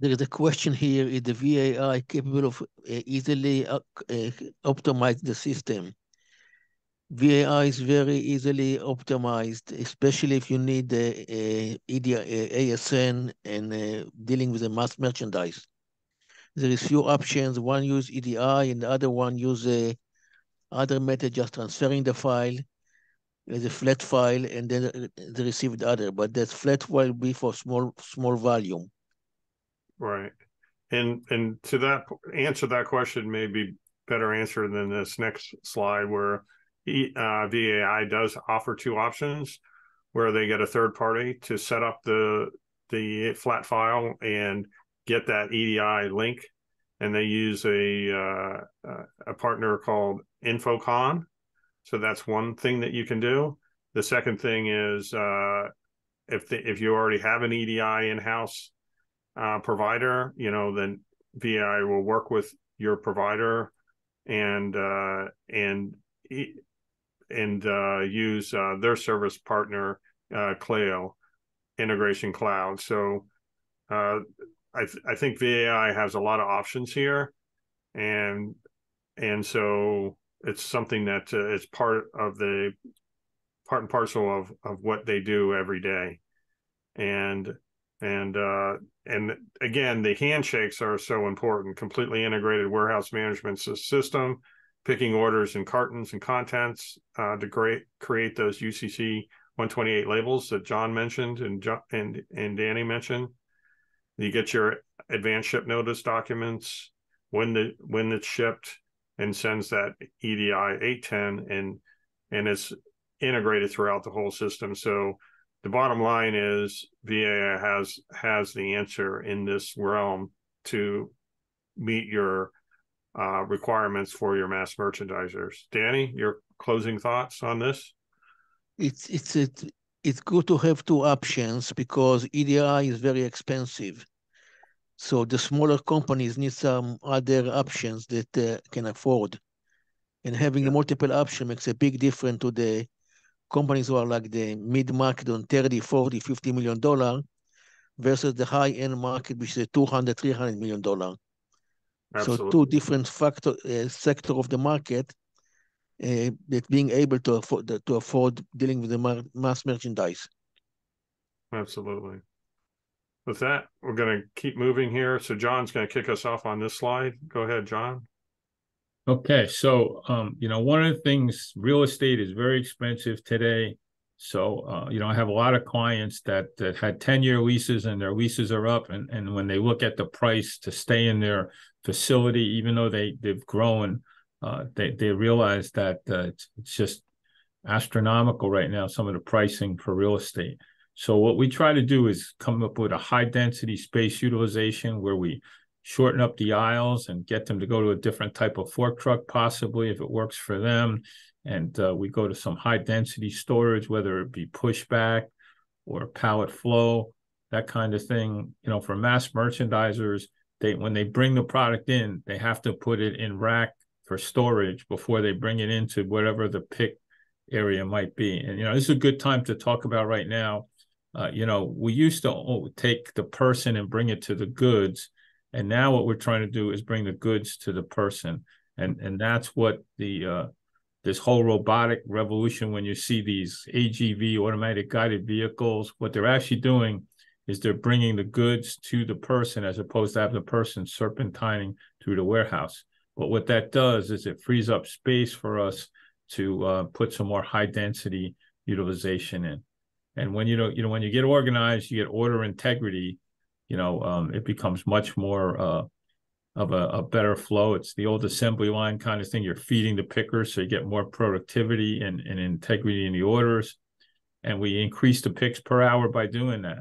There is a question here: Is the VAI capable of uh, easily uh, uh, optimize the system? VAI is very easily optimized, especially if you need the EDI, uh, ASN and dealing with the mass merchandise. There is few options. One use EDI and the other one use a other method, just transferring the file as a flat file and then the received other. But that flat file will be for small small volume. Right. And and to that answer that question may be better answered than this next slide where uh, VAI does offer two options where they get a third party to set up the the flat file and get that EDI link, and they use a uh, a partner called Infocon. So that's one thing that you can do. The second thing is uh, if the, if you already have an EDI in house uh, provider, you know, then VAI will work with your provider and uh, and and uh, use uh, their service partner, uh, Cleo Integration Cloud. So uh, I, th- I think VAI has a lot of options here, and and so it's something that uh, is part of the part and parcel of of what they do every day, and and uh, and again, the handshakes are so important. Completely integrated warehouse management system, picking orders and cartons and contents uh, to create create those UCC 128 labels that John mentioned and and and Dani mentioned. You get your advanced ship notice documents when the when it's shipped and sends that EDI 810 and and it's integrated throughout the whole system. So the bottom line is VA has has the answer in this realm to meet your uh, requirements for your mass merchandisers. Dani, your closing thoughts on this? It's it's it, it's good to have two options because EDI is very expensive. So the smaller companies need some other options that uh, can afford. And having yeah. multiple options makes a big difference to the companies who are like the mid-market on 30, 40, 50 million dollar versus the high-end market, which is 200, 300 million dollar. So two different factor uh, sector of the market uh, that being able to afford to afford dealing with the mass merchandise. Absolutely. With that, we're going to keep moving here. So John's going to kick us off on this slide. Go ahead, John. Okay, so um, you know, one of the things real estate is very expensive today. So uh, you know, I have a lot of clients that that had 10-year leases and their leases are up, and and when they look at the price to stay in their facility, even though they they've grown, uh, they they realize that uh, it's, it's just astronomical right now. Some of the pricing for real estate. So what we try to do is come up with a high density space utilization where we shorten up the aisles and get them to go to a different type of fork truck, possibly if it works for them. And uh, we go to some high density storage, whether it be pushback or pallet flow, that kind of thing. You know, for mass merchandisers, they when they bring the product in, they have to put it in rack for storage before they bring it into whatever the pick area might be. And you know, this is a good time to talk about right now. Uh, you know, we used to take the person and bring it to the goods and now what we're trying to do is bring the goods to the person. And and that's what the uh, this whole robotic revolution when you see these agv automatic guided vehicles what they're actually doing is they're bringing the goods to the person as opposed to have the person serpentining through the warehouse. But what that does is it frees up space for us to uh, put some more high density utilization in. And when you know you know when you get organized you get order integrity you know, um, it becomes much more uh, of a, a, better flow. It's the old assembly line kind of thing. You're feeding the pickers, so you get more productivity and, and integrity in the orders. And we increase the picks per hour by doing that.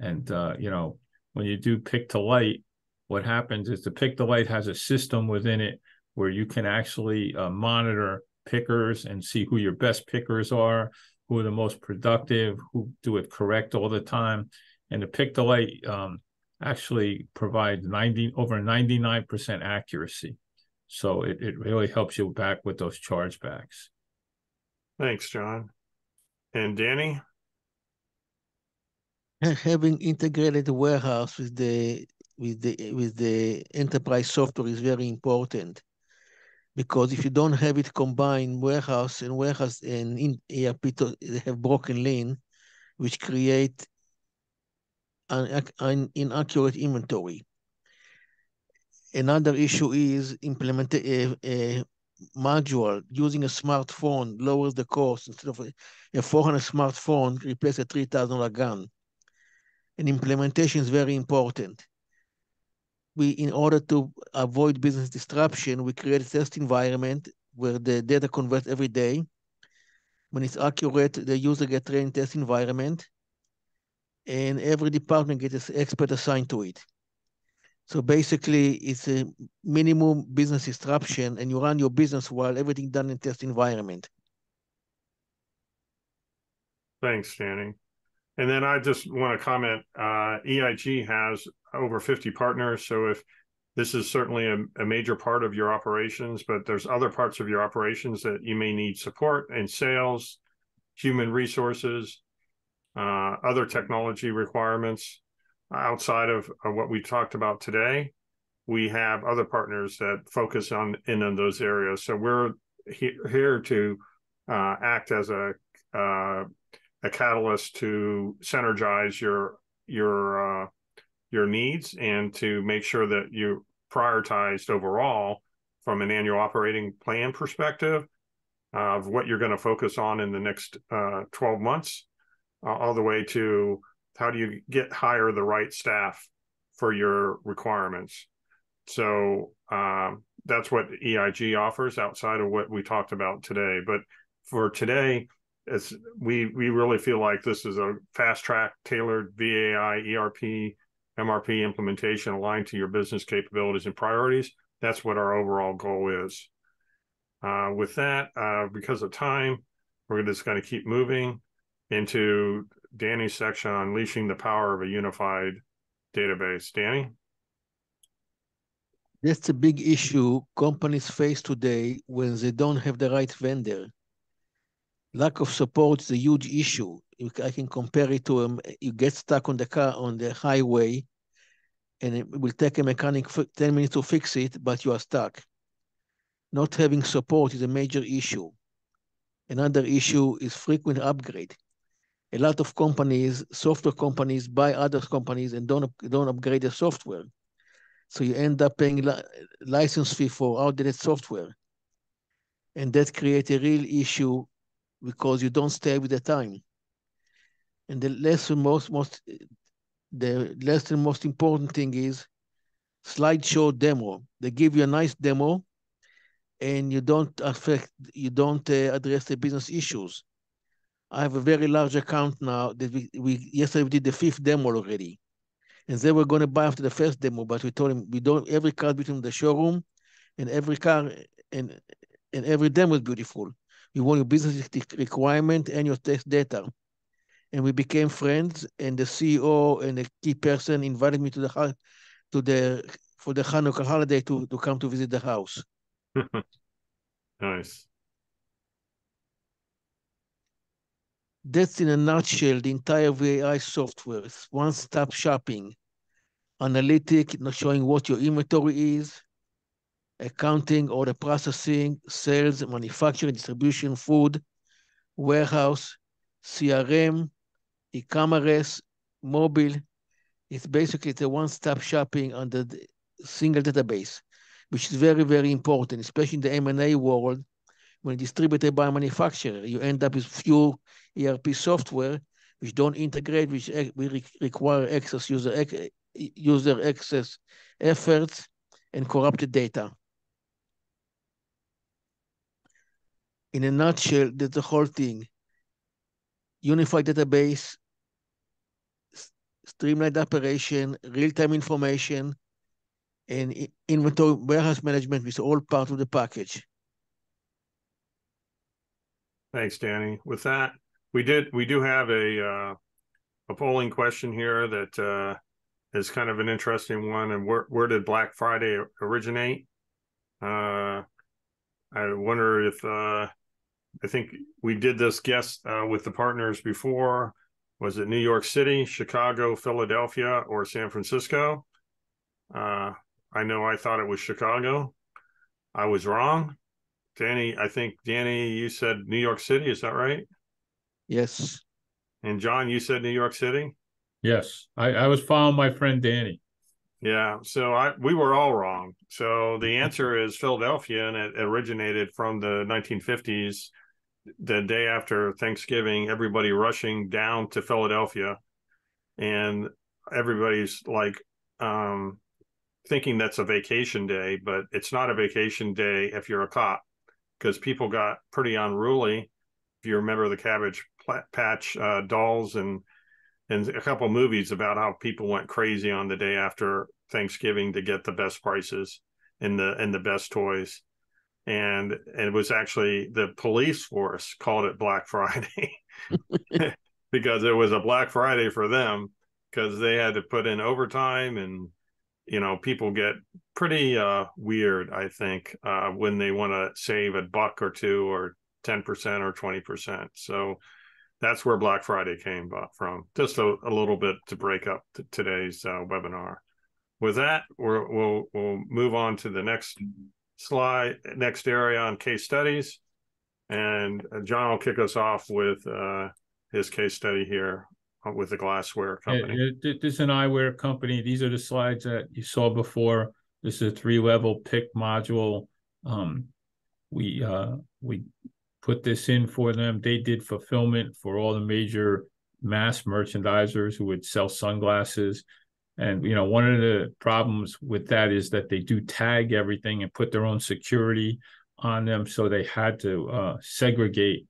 And uh, you know, when you do pick to light, what happens is the pick to light has a system within it where you can actually uh, monitor pickers and see who your best pickers are, who are the most productive, who do it correct all the time. And the pick to light um, actually provides 90 over 99% accuracy. So it, it really helps you back with those chargebacks. Thanks, John. And Dani? Having integrated the warehouse with the with the with the enterprise software is very important because if you don't have it combined warehouse and warehouse and in ERP they have broken lane, which create an, an inaccurate inventory. Another issue is implement a, a module using a smartphone lowers the cost instead of a, a 400 smartphone replace a $3,000 gun. And implementation is very important. We, in order to avoid business disruption, we create a test environment where the data converts every day. When it's accurate, the user gets trained test environment and every department gets an expert assigned to it. So basically, it's a minimum business disruption, and you run your business while everything done in test environment. Thanks, Dani. And then I just want to comment, uh, EIG has over 50 partners. So if this is certainly a, a, major part of your operations, but there's other parts of your operations that you may need support in sales, human resources, uh, other technology requirements outside of, of, what we talked about today. We have other partners that focus on in, in those areas. So we're he, here to uh, act as a uh, a catalyst to synergize your your uh, your needs and to make sure that you prioritized overall from an annual operating plan perspective of what you're going to focus on in the next uh, 12 months, uh, all the way to how do you get hire the right staff for your requirements. So um, that's what EIG offers outside of what we talked about today. But for today, it's we we really feel like this is a fast track tailored VAI ERP MRP implementation aligned to your business capabilities and priorities. That's what our overall goal is. Uh, with that, uh, because of time, we're just going to keep moving into Dani's section on unleashing the power of a unified database. Dani? That's a big issue companies face today when they don't have the right vendor. Lack of support is a huge issue. I can compare it to um, you get stuck on the car on the highway, and it will take a mechanic 10 minutes to fix it, but you are stuck. Not having support is a major issue. Another issue is frequent upgrade. A lot of companies, software companies, buy other companies and don't don't upgrade their software. So you end up paying li license fee for outdated software. And that creates a real issue because you don't stay with the time. And the lesson most, most, the lesson most important thing is slideshow demo. They give you a nice demo and you don't affect, you don't uh, address the business issues. I have a very large account now that we, we yesterday we did the fifth demo already and they were going to buy after the first demo, but we told him we don't every car between the showroom and every car and and every demo is beautiful. We want your business requirement and your test data. And we became friends, and the CEO and the key person invited me to the to the for the Hanukkah holiday to, to come to visit the house. nice. That's in a nutshell the entire VAI software. It's one-stop shopping, analytic, not showing what your inventory is, accounting, order processing, sales, manufacturing, distribution, food, warehouse, CRM, e-commerce, mobile. It's basically a one-stop shopping under the single database, which is very, very important, especially in the M&A world. When distributed by a manufacturer, you end up with few ERP software which don't integrate, which eh, we require access user eh, user access efforts and corrupted data. In a nutshell, that's the whole thing. Unified database, streamlined operation, real-time information, and inventory warehouse management is all part of the package. Thanks, Dani. With that, we did we do have a uh, a polling question here that uh, is kind of an interesting one. And where where did Black Friday originate? Uh, I wonder if uh, I think we did this guest uh, with the partners before. Was it New York City, Chicago, Philadelphia, or San Francisco? Uh, I know I thought it was Chicago. I was wrong. Dani, I think Dani, you said New York City. Is that right? Yes. And John, you said New York City? Yes. I, I was following my friend Dani. Yeah. So I we were all wrong. So the answer is Philadelphia, and it originated from the 1950s. The day after Thanksgiving, everybody rushing down to Philadelphia, and everybody's like um, thinking that's a vacation day, but it's not a vacation day if you're a cop, because people got pretty unruly. If you remember the Cabbage Patch uh, dolls and and a couple movies about how people went crazy on the day after Thanksgiving to get the best prices and the and the best toys. And, and it was actually the police force called it Black Friday because it was a Black Friday for them because they had to put in overtime and you know people get pretty uh, weird i think uh, when they want to save a buck or two or 10% or 20% so that's where Black Friday came from. Just a, a little bit to break up today's uh, webinar. With that, we will we'll move on to the next slide, next area on case studies. And John will kick us off with uh, his case study here with the glassware company. This is an eyewear company. These are the slides that you saw before. This is a three-level pick module. Um, we uh, we put this in for them. They did fulfillment for all the major mass merchandisers who would sell sunglasses. And you know, one of the problems with that is that they do tag everything and put their own security on them, so they had to uh, segregate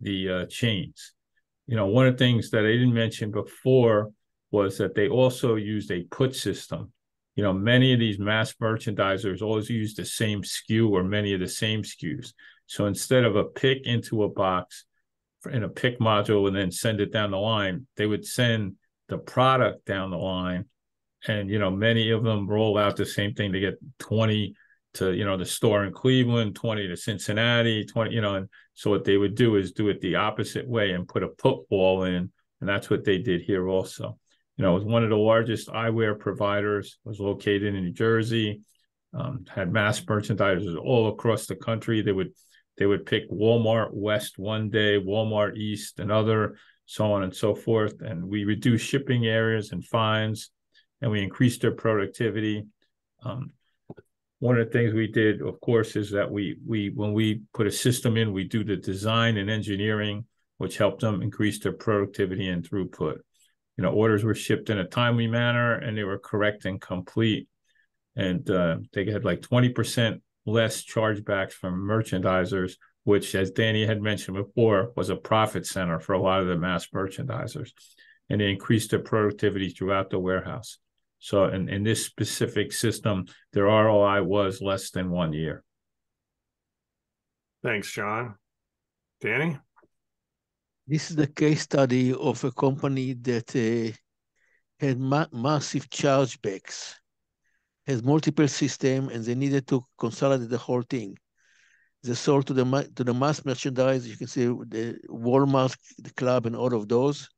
the uh, chains. You know, one of the things that I didn't mention before was that they also used a put system. You know, many of these mass merchandisers always use the same SKU or many of the same SKUs. So instead of a pick into a box in a pick module and then send it down the line, they would send the product down the line. And, you know, many of them roll out the same thing to get 20 to, you know, the store in Cleveland, 20 to Cincinnati, 20, you know, and so what they would do is do it the opposite way and put a put in. And that's what they did here also. You know, it was one of the largest eyewear providers, was located in New Jersey, um, had mass merchandisers all across the country. They would they would pick Walmart West one day, Walmart East another, so on and so forth. And we reduced shipping areas and fines, and we increased their productivity. Um, one of the things we did, of course, is that we we when we put a system in, we do the design and engineering, which helped them increase their productivity and throughput. You know, orders were shipped in a timely manner, and they were correct and complete. And uh, they had like twenty percent less chargebacks from merchandisers, which, as Dani had mentioned before, was a profit center for a lot of the mass merchandisers. And they increased their productivity throughout the warehouse. So, in, in this specific system, their ROI was less than one year. Thanks, John. Dani? This is the case study of a company that uh, had ma- massive chargebacks has multiple system and they needed to consolidate the whole thing. They sold to the to the mass merchandise. You can see the Walmart, the club, and all of those,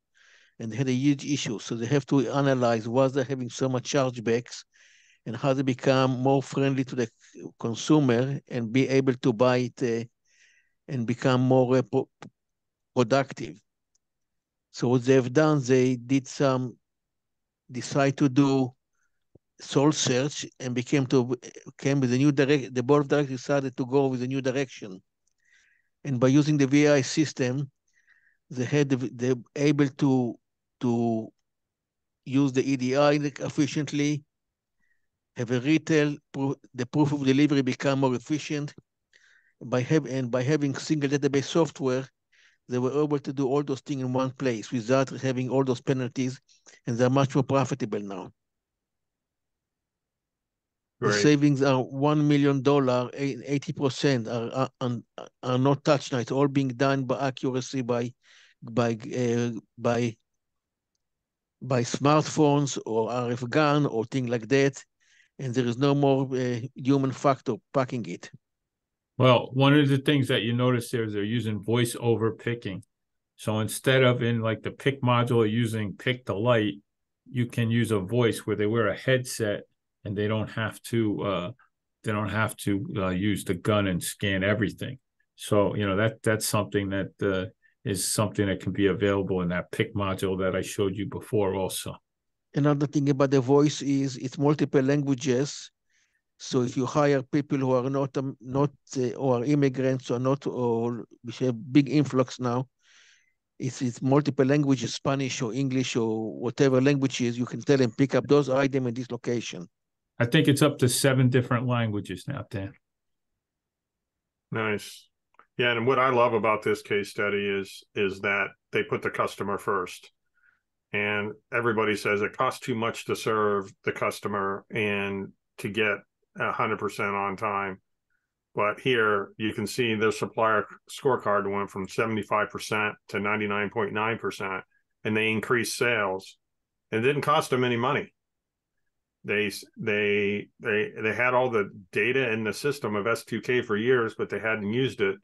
and they had a huge issue. So they have to analyze why they're having so much chargebacks, and how they become more friendly to the consumer and be able to buy it uh, and become more uh, pro productive. So what they've done, they did some decide to do soul search and became to came with a new direct. The board of directors decided to go with a new direction, and by using the VI system, they had they able to to use the EDI efficiently, have a retail the proof of delivery become more efficient by having and by having single database software they were able to do all those things in one place without having all those penalties and they're much more profitable now the savings are one million dollar. Eighty percent are, are are not touched now. It's all being done by accuracy by by uh, by by smartphones or RF gun or thing like that, and there is no more uh, human factor packing it. Well, one of the things that you notice there is they're using voice over picking. So instead of in like the pick module using pick the light, you can use a voice where they wear a headset and they don't have to uh, they don't have to uh, use the gun and scan everything. So you know that that's something that uh, is something that can be available in that pick module that I showed you before. Also, another thing about the voice is it's multiple languages. So if you hire people who are not um, not uh, or immigrants or not or we have big influx now, it's, it's multiple languages, Spanish or English or whatever languages, you can tell them pick up those items in this location. I think it's up to seven different languages now, Dan. Nice. Yeah, and what I love about this case study is is that they put the customer first. And everybody says it costs too much to serve the customer and to get 100% on time. But here you can see their supplier scorecard went from 75% to 99.9%, and they increased sales. And it didn't cost them any money they they they they had all the data in the system of S2K for years, but they hadn't used it,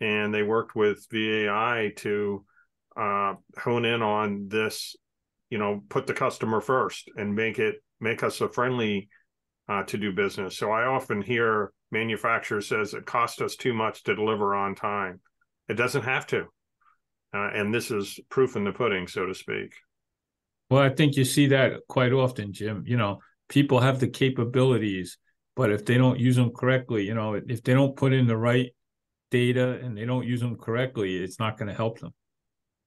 and they worked with VAI to uh, hone in on this. You know, put the customer first and make it make us a friendly uh, to do business. So I often hear manufacturer says it costs us too much to deliver on time. It doesn't have to. Uh, and this is proof in the pudding, so to speak. Well, I think you see that quite often, Jim. You know, people have the capabilities, but if they don't use them correctly, you know, if they don't put in the right data and they don't use them correctly, it's not going to help them.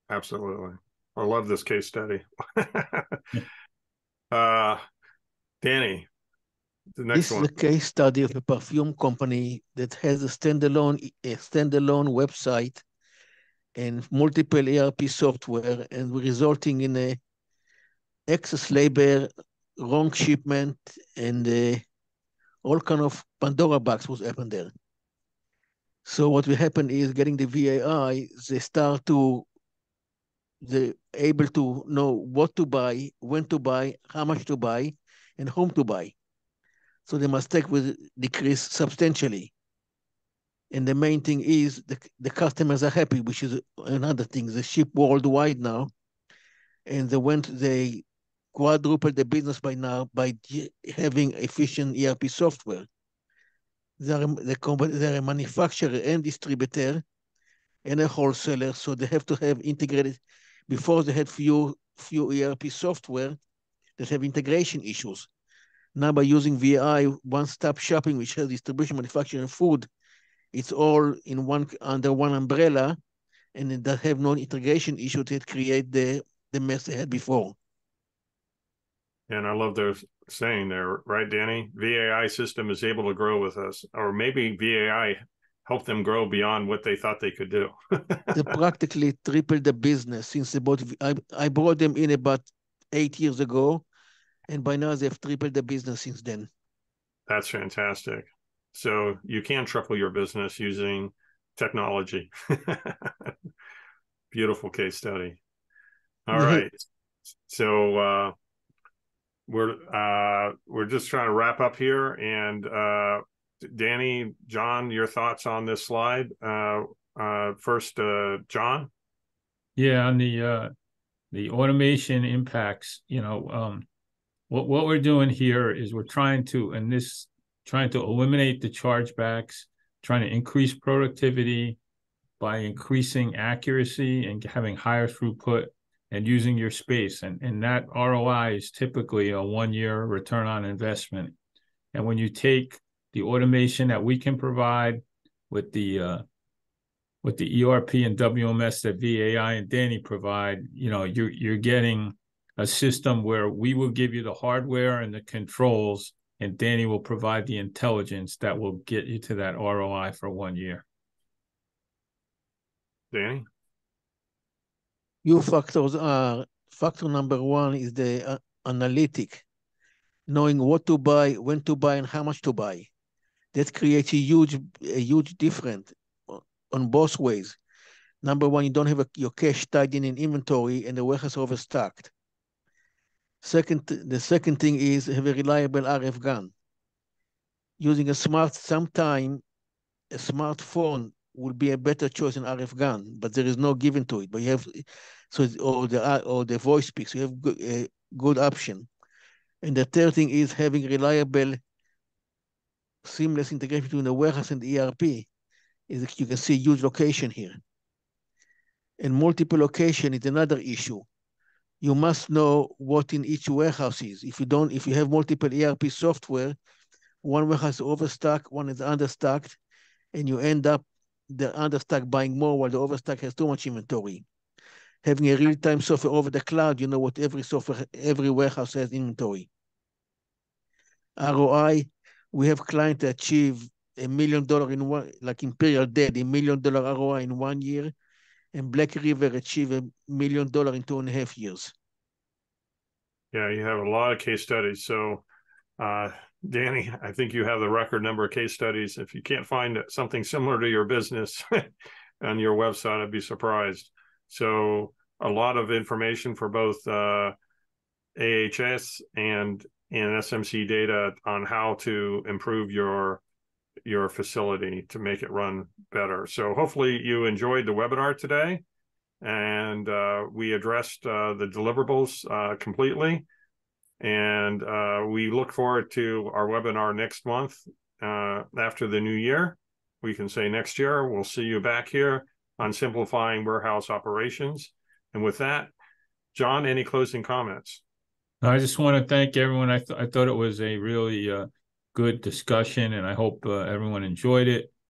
Absolutely. I love this case study. uh, Dani, the next this one. is a case study of a perfume company that has a standalone a standalone website and multiple ERP software, and resulting in a excess labor, wrong shipment, and uh, all kind of Pandora box was happened there. So what will happen is getting the VAI, they start to they're able to know what to buy, when to buy, how much to buy, and whom to buy. So the mistake will decrease substantially. And the main thing is the, the customers are happy, which is another thing. They ship worldwide now. And they went, they quadrupled the business by now by having efficient ERP software. They're, a manufacturer and distributor and a wholesaler, so they have to have integrated. Before they had few few ERP software that have integration issues. Now by using VI one-stop shopping, which has distribution, manufacturing, and food, it's all in one under one umbrella, and it does have no integration issue that create the the mess they had before. And I love their saying there, right, Dani? VAI system is able to grow with us, or maybe VAI helped them grow beyond what they thought they could do. they practically tripled the business since bought. I, I brought them in about eight years ago, and by now they've tripled the business since then. That's fantastic. So you can triple your business using technology. Beautiful case study. All mm-hmm. So uh, we're uh, we're just trying to wrap up here, and uh, Dani, John, your thoughts on this slide? Uh, uh, first, uh, John. Yeah, on the the automation impacts. You know, um, what what we're doing here is we're trying to, and this trying to eliminate the chargebacks, trying to increase productivity by increasing accuracy and having higher throughput and using your space. And, and that ROI is typically a one year return on investment. And when you take the automation that we can provide with the uh, with the ERP and WMS that VAI and Dani provide, you know, you're you're getting a system where we will give you the hardware and the controls, and Dani will provide the intelligence that will get you to that ROI for one year. Dani? Your factors are factor number one is the uh, analytic, knowing what to buy, when to buy, and how much to buy. That creates a huge, a huge difference on both ways. Number one, you don't have a, your cash tied in in inventory and the warehouse overstocked. Second, the second thing is have a reliable RF gun. Using a smart, sometime a smartphone will be a better choice than RF gun, but there is no given to it. But you have so or the or the voice speak, so you have good, a good option. And the third thing is having reliable, seamless integration between the warehouse and the ERP. Is you can see huge location here. And multiple location is another issue. You must know what in each warehouse is. If you don't, if you have multiple ERP software, one warehouse is overstocked, one is understocked, and you end up the understock buying more while the overstock has too much inventory. Having a real-time software over the cloud, you know what every software, every warehouse has inventory. ROI, we have clients achieve a million dollar in one, like Imperial Dade, a million dollar ROI in one year, and Black River achieve a million dollar in two and a half years. Yeah, you have a lot of case studies. So uh, Dani, I think you have the record number of case studies. If you can't find something similar to your business on your website, I'd be surprised. So, a lot of information for both uh, AHS and and SMC data on how to improve your your facility to make it run better. So, hopefully, you enjoyed the webinar today, and uh, we addressed uh, the deliverables uh, completely. And uh, we look forward to our webinar next month uh, after the new year. We can say next year we'll see you back here on simplifying warehouse operations. And with that, John, any closing comments? I just want to thank everyone. I, th- I thought it was a really uh, good discussion, and I hope uh, everyone enjoyed it.